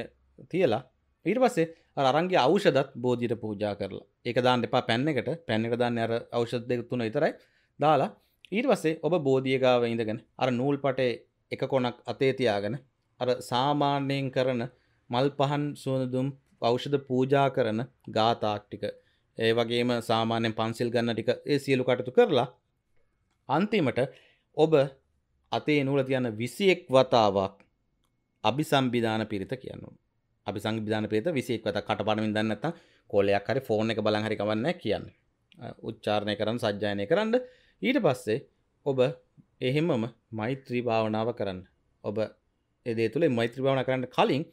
තියලා ඊට පස්සේ අර අරංගිය ඖෂධත් බෝධියට පූජා කරලා. ඒක දාන්න එපා පැන් එකට. පැන් එක දාන්න අර ඖෂධ දෙක තුන විතරයි. දාලා ඊට පස්සේ ඔබ බෝධිය ගාව ඉඳගෙන අර නූල් පටේ එක කොනක් අතේ තියාගෙන අර සාමාන්‍යයෙන් කරන මල් පහන් සුවඳ දුම් ඖෂධ පූජා කරන ගාථාක් ටික. ඒ වගේම සාමාන්‍යයෙන් පන්සිල් ගන්න ටික ඒ සියලු කටයුතු කරලා අන්තිමට ඔබ අතේ නූල තියන්න විසියෙක් වතාවක් අභිසම්බිධාන පිරිත කියන්න අපි සංවිධාන පිරිත විසියෙක් වත කටපඩමින් දන්නත්ත කොලයක් හරි ෆෝන් එක බලන් හරි කවන්න කියන්න. උච්චාරණය කරන්න සජ්ජායනය කරන්න. ඊට පස්සේ ඔබ එහෙමම මෛත්‍රී භාවනාව කරන්න. ඔබ එදේ තුළ මෛත්‍රී භාවන කරන්න කලින්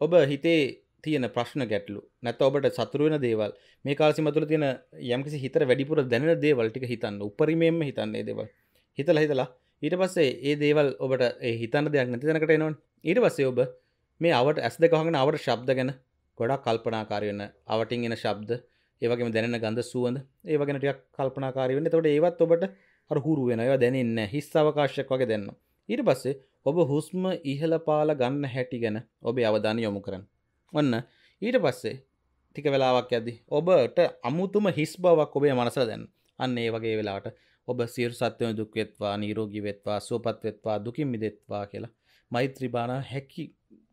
ඔබ හිතේ තියෙන ප්‍රශ්න ගැටලු නැත ඔබට සතුරුවෙන දේවල් මේ කාලසිම තුළ තියෙන යම්කිසි හිතර වැඩිපුර දැනෙන දේවල්ටික හිතන්න උපරිමෙන්ම හිතන්නේ දේවල්. හිතල හිතලා. ඊට පස්සේ ඒ දේවල් ඔබට ඒ හිතන්න දෙයක් නැති තැනකට එනවන්. ඊට පස්සේ ඔබ මේ අවට ඇස් දෙකහගෙන අවට ශබ්ද ගැන ගොඩක් කල්පනාකාරයන්න අවටින් එන ශබ්ද ඒවගේම දැනෙන ගඳ සුවඳ ඒවගෙන ටියක් කල්පනාකාරය වෙන්න. තොට ඒවත් ඔබට අර හුරු වෙන ඒවා දැනන්න හිස් අවකාශයක් වගේ දෙන්න ඊට පස්සේ ඔබ හුස්ම ඉහල පාල ගන්න හැටි ගැන ඔබේ අවධාන යොමු කරන්න. ඔන්න ඊට පස්සේ ටික වෙලාවක් ඇදදි ඔබට අමුතුම හිස් බවක් ඔබේ මනසර දැන් අන්න ඒ වගේ වෙලාට ඔබ සිරු සත්‍යය දුක්වෙත්වා නීරෝගි වෙත්වා සුවපත් වෙත්වා දුකින් මිදෙත්වා කියලා මෛත්‍රිබාන හැකි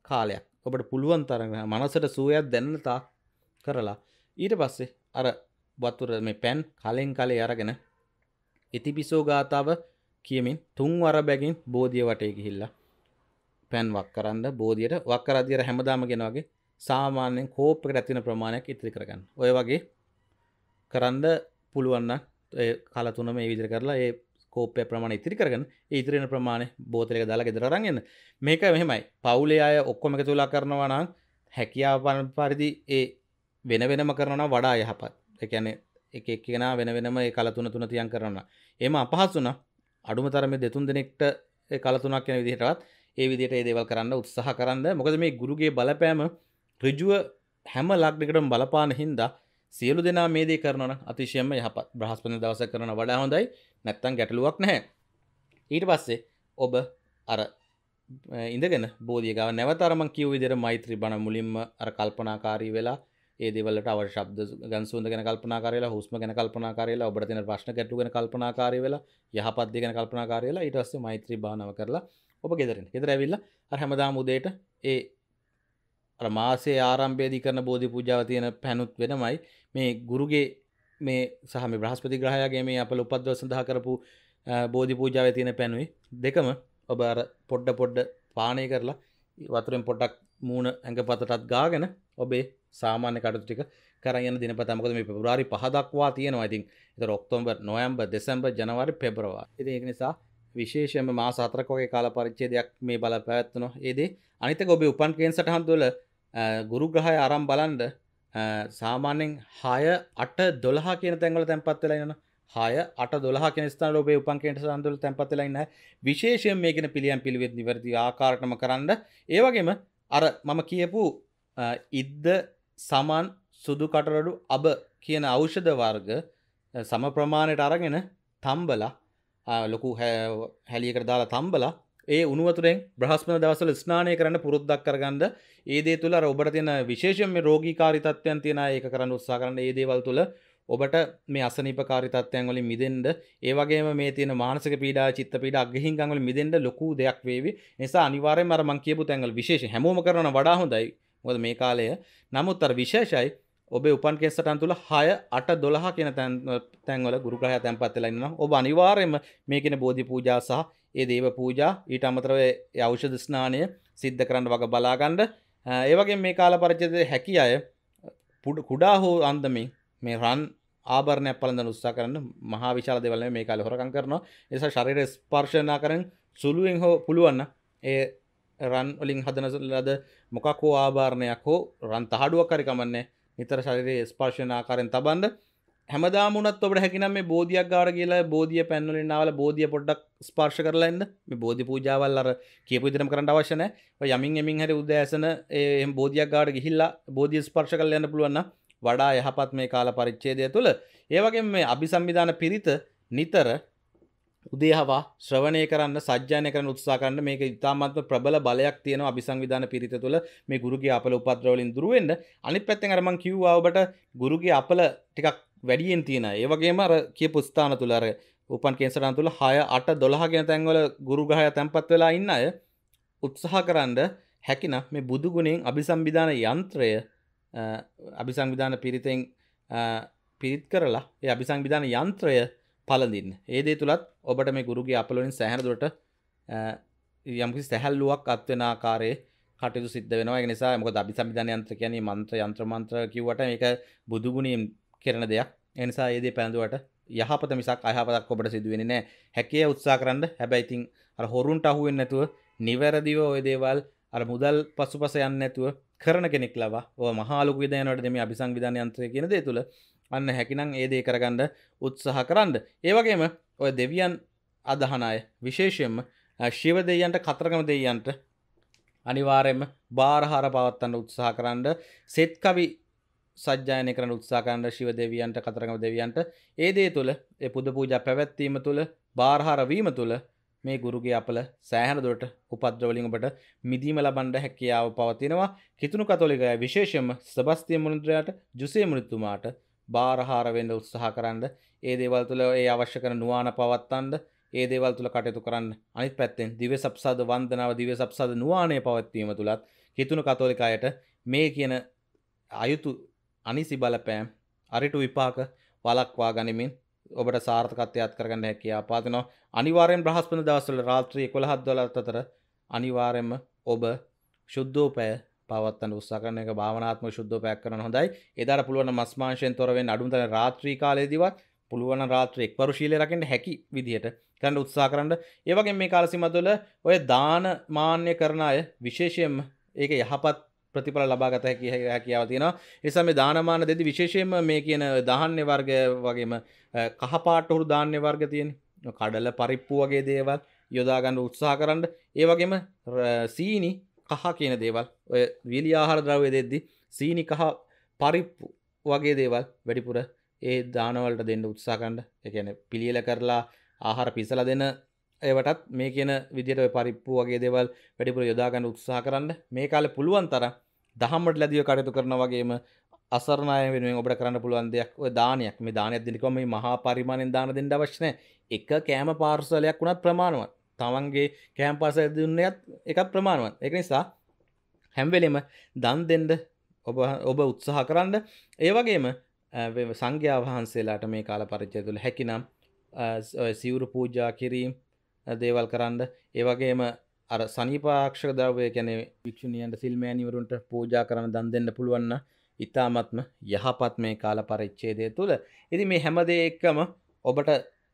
කාලයක්. ඔබට පුළුවන් තරග මනසට සුවයක් දැන්නතා කරලා ඊට පස්සේ අර වතුර මේ පැන් කලෙන් කලේ අරගෙන ඉතිපිසෝ ගාථාව කියමින් තුන් වර බැගින් බෝධිය වටේ ගිහිල්ලා පැන් වක් කරන්න බෝධියට වක්කරදියර හැමදාම ගෙනවගේ සාමාන්‍යෙන් කෝප්පකට ඇතින ප්‍රමාණයක් ඉතිරි කරගන්න. ඔය වගේ කරන්න පුළුවන්න කල තුනම ඒ විදිර කරලා ඒ කෝපය ප්‍රමාණ ඉතිරි කරගන්න ඉතිරෙන ප්‍රමාණය බෝතලක දාලා ගෙදරරගන්න මේක මෙහෙමයි. පවුලේ අය ඔක්කොම එක තුලා කරනවනම් හැකියාව පරිදි ඒ වෙන වෙනම කරන වඩා යහපත්. එකැන එක එක්කෙන වෙන වෙනම ඒ කලතුන තුන තියන් කරන්න එම අපහසුන අඩුම තරම දෙතුන් දෙනෙක්ට කලතුනක් යන විදිහටත් ඒ විදිට ඒ දේවල් කරන්න උත්සාහ කරන්න. මොකද මේ ගුරුගේ බලපෑම රිජුව හැම ලක්්ඩිකටම බලපාන හින්දා සියලු දෙනා මේදේ කරනන අතිශයම යහපත්. බ්‍රහස්පන දවස කරන වඩා හොඳයි. නැත්තන් ගැටලුවක් නැහැ. ඊට පස්සේ ඔබ අර ඉඳගෙන බෝධියගව නැවතරම කිව විදිර මෛත්‍රී බණ මුලින්ම අර කල්පනාකාරී වෙලා ඒ දෙවලට අව ශබ්ද ගන්සුන්ද ගැන කල්පනාකාරලා හුස්ම ගැන කල්පනාකාරලා ඔබට තින ප්‍රශ්න ගැටු ගැන කල්පනාකාරය වෙලා යහපත් ගැන කල්පනාකාරලා ඉටස්සේ මෛත්‍රී භානව කරලා ඔබ ගෙදරෙන ගෙදර ඇවිල්ල අරහැමදාම උදේට ඒ මාසේ ආරම්භේදී කරන බෝධි පූජාව තියෙන පැනුත් වෙනමයි මේ ගුරුගේ මේ සහ මේ බ්‍රහස්පති ග්‍රහයාගේ මේ අප උපද්ව සඳහා කරපු බෝධි පූජාව තියෙන පැනුයි දෙකම ඔබ අර පොඩ්ඩ පොඩ්ඩ පානය කරලා වතුරෙන් පොඩ්ඩක් මූුණ ඇඟ පතටත් ගාගෙන ඔබේ සාමාන්‍ය කටු ටික කරයන දින පතමකද මේ පෙබරාරි පහදක්වා තියෙනවා. ඉතින් එත ඔක්තෝම්බර් නොයම්බ දෙසම්බ ජනවාරි පෙබරවා ඉති ඒක නිසා විශේෂම මා සතරකෝගේ කාල පරිච්චේදයක් මේ බල පැත්වන ඒදේ අනිතක ඔබේ උපන් කේන් සටහන් තුළ ගුරු ග්‍රහය අරම් බලන්ඩ සාමාන්‍යෙන් හය අට දොළහා කියන තැන්වල තැන්පත් වෙලයින්න හය අට දොහ කෙනස්ථාන ලෝබේ උපන්කේට සන්දුල තැන්පත් වෙලයින්න විශේෂයෙන් මේකෙන පිළියම් පිළිවෙත් නිවැරදි ආකාරටම කරන්න ඒවගේම අර මම කියපු ඉද්ද සමන් සුදු කටරඩු අබ කියන ඖෂධ වර්ග සම ප්‍රමාණයට අරගෙන තම්බලා ලොකු හැලියකට දාලා තම්බලා ඒ උනුවතුරෙන් බ්‍රහස්පන දවසල ස්නානය කරන්න පුරුද්දක් කරගන්න. ඒදේ තුළ ඔබට තියෙන විශේෂම රෝගීකාරිතත්වයන් තියෙන ඒක කරන්න උත්සා කරන්න. ඒ දේවල් තුළ ඔබට මේ අසනිපකාරිතත්වයන් වලින් මිදෙන්ඩ ඒවගේ මේ තියෙන මානසක පීඩා චිත්ත පීඩ අගහිංගංවල මිදෙන්ඩ ලොකු දෙයක් වේවි. නිසා අනිවාරය මර මං කියපු තැන්ගල් විශේෂ හැමෝම කරන වඩා හොඳයි. මොද මේ කාලය? නමුත් අර විශේෂයි ඔබේ උපන් කෙස්සටන් තුළ හය අට දොළහ කියන තැන්වල ගුරුග්‍රහය තැන්පත්වෙලන්න ඔබ අනිවාරයම මේකෙන බෝධි පූජා සහ ඒ දේව පූජා ඊට අමතරව අවෂධ ස්නානය සිද්ධ කරන්න වග බලාගණ්ඩ ඒවගේ මේ කාල පරච්චද හැකි අය කුඩා හෝ අන්දමින් මේ රන් ආභරණයක් පලඳ උත්සා කරන්න මහා විශාල දෙවල මේ කාල හොරකං කරනවා. එස ශරිර ස්පර්ශනා කරන සුළුවෙන් හෝ පුළුවන්න ඒ රන් වලින් හදන ලද මොකක් හෝ ආභාරණයක් හෝ රන් තහඩුවක් කරිකමන්නේ නිතර ශරිරයේ ස්පර්ශනාකාරෙන් තබන්ද හැමදාමුණත් ඔබට හැකිනම් මේ බෝධයක් ගාඩ කියලා බෝධිය පැන්වලින් නාවල බෝධිය පොඩ්ඩක් ස්පර්ශ කරලන්න මේ බෝධි පූජාවල් අර කියපු ඉදිරම් කරන්න අවශ්‍යන යමින් එමින් හරි උදෑසන ඒ බෝධයක් ගාඩ ගිහිල්ලා බෝධිය ස්පර්ශ කරල යන්න පුළුවන්න වඩා යහපත් මේ කාල පරිච්චේදය තුළ. ඒවගේ මේ අභි සංවිධාන පිරිත නිතර උදේහවා ශ්‍රවණය කරන්න සජ්‍යානය කරන උත්සා කරන්න මේක ඉතාමත්ම ප්‍රබල බලයක් තියෙන අභිසංවිධාන පිරිත තුළ. මේ ගුරුගේ අපල උපද්‍රවලින් දුරුවෙන්ට අනි පැත්තෙන් අරමං කිව්වාවට ගුරුගේ අපල ටිකක් වැඩියෙන් තියෙන. ඒවගේම අර කිය පුස්ථාන තුළ අර උපන් කේසරන් තුළ හය අට දොළහගෙන තැන්වල ගුරුග්‍රහය තැන්පත් වෙලා ඉන්න අය උත්සාහ කරන්න හැකින මේ බුදුගුණෙන් අභිසංවිධාන යන්ත්‍රය අභිසංවිධාන පිරිතෙන් පිරිත් කරලා ඒ අභිසංවිධාන යන්ත්‍රය පලඳින්න. ඒ දේ තුළත් ඔබට මේ ගුරුගේ අපලොලින් සැහැනදුරට යම්කිසි සැහැල්ලුවක් අත්වෙන ආකාරයේ කටයුතු සිද්ධ වෙනවා. ඒ නිසා මොකද අභිසංවිධාන යන්ත්‍ර කියන්නේ මන්ත්‍ර යන්ත්‍ර මන්ත්‍ර කිව්වට මේක බුදුගුණයෙන් කරන දෙයක්. ඒ නිසා ඒ දේ පැනදුවට යහපත මිසක් අයහපතක් ඔබට සිදු වෙන්නේ නැහැ. හැකිය උත්සාහ කරන්න. හැබැයි ඉතින් අර හොරුන්ට අහු වෙන්නේ නැතුව නිවැරදිව ওই දේවල් අර මුදල් පසුපස යන්නේ නැතුව කරන කෙනෙක් ලවා ඔය මහා ලොකු විදයනට දෙම අභිසංවිධාන යන්ත්‍රය කියන දේ තුළ අන්න හැකිනම් ඒ දේ කරගන්න උත්සාහ කරන්න. ඒ වගේම ඔය දෙවියන් අදහන අය විශේෂයෙන්ම ශිව දෙයන්ට කතරගම දෙයන්ට අනිවාරයෙන්ම බාරහාර පවත්තන්න උත්සාහ කරන්න සෙත් කවි සජ්‍යායනය කරන උත්සාකණ්ඩ ශිව දෙවියන්ට කතරගම දෙවියන්ට ඒ දේ තුළ ඒ පුද පූජ පැවැත්වීම තුළ බාරහාරවීම තුළ මේ ගුරුගේ අපල සෑහන දුරට උපද්‍රවලින් ඔබට මිදීම ලබන්ඩ හැකියාව පවතිනවා කිතුුණු කතොලිකය විශේෂම සබස්තිය මුණුද්‍රයට ජුසේ මුනිත්තුමාට බාරහාරවෙන්ඩ උත්සාහ කරන්න ඒ දේවල් තුළ ඒ අවශ්‍ය කර නුවාන පවත්තන්ද ඒ දේවල් තුළ කටයුතු කරන්න. අනිත් පැත්තෙන් දිව සප්සාද වන්දනාව දිව සප්සාද නුවානය පවත්වීම තුළත් කිතුුණු කතෝලිකායට මේ කියන අයුතු අනිසි බලපෑම් අරිටු විපාක වලක්වා ගනිමින් ඔබට සාර්ථකත්වයක් කරගන්න හැකියා පාතිනවා අනිවාරයෙන් බ්‍රහස්පන දවසල රාත්‍රී කොළහත් දොලත් අතර අනිවාරෙන්ම ඔබ ශුද්ධෝපය පවත්තන උත්සාකරන එක භාවනාත්ම ශුද්ධෝපයක් කරන හොඳයි. එදර පුළුවන මස්මාංශයෙන් තොරවෙන් අඩුතන රාත්‍රී කාලයේදිවත් පුළුවන රාත්‍ර එක්වරු ශීල රකෙන්ට හැකි විදිහට කරන්න උත්සා කරන්න. ඒවගේ මේ කාලසිමතුල ඔය දාන මාන්‍ය කරන අය විශේෂයෙන්ම ඒක යහපත් ප්‍රතිඵල ලබාගත හැකි හැකියාව තියෙනවා. නිසා මේ දානමාන දෙදි විශේෂයෙන්ම මේ කියන දහන්නේ වර්ග වගේම කහපාට හුරු දාන්‍ය වර්ග තියෙන කඩල පරිප්පු වගේ දේවල් යොදාගන්න උත්සාහ කරන්න. ඒ වගේම සීනි කහ කියන දේවල් ඔය විලි ආහාර ද්‍රව්‍ය දෙද්දි සීනි කහ පරිප්පු වගේ දේවල් වැඩිපුර ඒ දානවලට දෙන්න උත්සාකණ්ඩ එකන පිළියල කරලා ආහාර පිසල දෙන ඒවටත් මේ කියන විදිට පරිප්පු වගේ දෙවල් වැඩිපුර යොදාගන්න උත්සාහ කරන්න මේ කාල පුළුවන් තර දහම්මට ලැදිව කටයුතු කරන වගේම අසරණය වෙනුවෙන් ඔබට කරන්න පුළුවන් දෙයක් ඔය දානයක් මේ දානයක් දෙනිකොම මේ මහා පරිමාණයෙන් දාන දෙන්න අවශ්‍ය නැහැ. එක කෑම පාර්සලයක් වුණත් ප්‍රමාණවත්. තමන්ගේ කෑම පාර්සල් දුන්නේත් එකක් ප්‍රමාණවත්. ඒක නිසා හැම වෙලෙම දන් දෙන්න ඔබ ඔබ උත්සාහ කරන්න. ඒ වගේම සංඝයා වහන්සේලාට මේ කාල පරිච්ඡේදය තුළ හැකිනම් සිවුරු පූජා කිරීම දේවල් කරන්න ඒ වගේම අර සනීපාක්ෂක ද්‍රව්‍ය කියන්නේ වික්ෂුණියන්ට සිල්මෑණිවරුන්ට පූජා කරන දන් දෙන්න පුළුවන් ඉතාමත්ම යහපත් මේ කාල පරිච්ඡේදය තුළ. ඉතින් මේ හැම දෙයකම ඔබට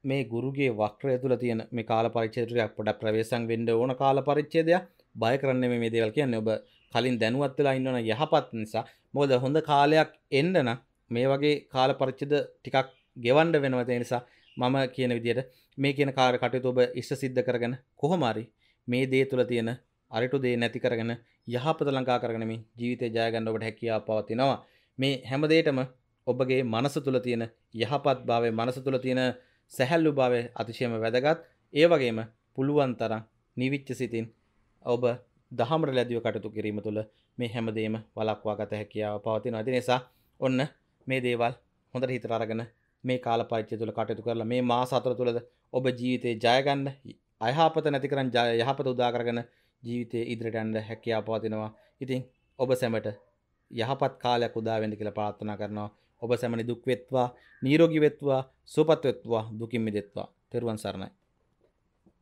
මේ ගුරුගේ වක්‍රය තුළ තියෙන මේ කාල පරිච්ඡේදයක් පොඩක් ප්‍රවේශම් වෙන්න ඕන කාල පරිච්ඡේදයක්. බය කරන්න මේ දේවල් කියන්නේ. ඔබ කලින් දැනුවත් වෙලා ඉන්නවන යහපත් නිසා. මොකද හොඳ කාලයක් එන්න නම් මේ වගේ කාල පරිච්ඡේද ටිකක් ගෙවන්න වෙනවා. ඒ නිසා මම කියන විදියට මේ කියන කාර කටයුතු ඔබ ඉෂ්ට සිද්ධ කරගෙන කොහොමරි මේ දේ තුළ තියෙන අරිටු දේ නැති කරගෙන යහපත ලංකා කරගෙනමින් ජීවිතය ජයගන්න ඔබට හැකියාව පවතිනවා. මේ හැමදේටම ඔබගේ මනස තුළ තියෙන යහපත් භාවය මනස තුළ තියෙන සැහැල්ලු භාවය අතිශයම වැදගත් ඒ වගේම පුළුවන් තරම් නිවිච්ච සිතින් ඔබ දහමට ලැදිව කටතු කිරීම තුළ මේ හැමදේම වලක්වා ගත හැකියාව පවතින අති නිසා ඔන්න මේ දේවල් හොඳට හිතර අරගෙන මේ කාල පරිච්ඡේදය තුළ කටයුතු කරලා මේ මාස හතර තුළද ඔබ ජීවිතේ ජයගන්න අයහපත නැති කරන් යහපත උදා කරගෙන ජීවිතේ ඉදිරියට යන්න හැකියාව පවතිනවා. ඉතින් ඔබ සැමට යහපත් කාලයක් උදා වෙන්න කියලා ප්‍රාර්ථනා කරනවා. ඔබ සැම නිදුක් වෙත්වා, නිරෝගී වෙත්වා, සුවපත් වෙත්වා, දුකින් මිදෙත්වා. තෙරුවන් සරණයි.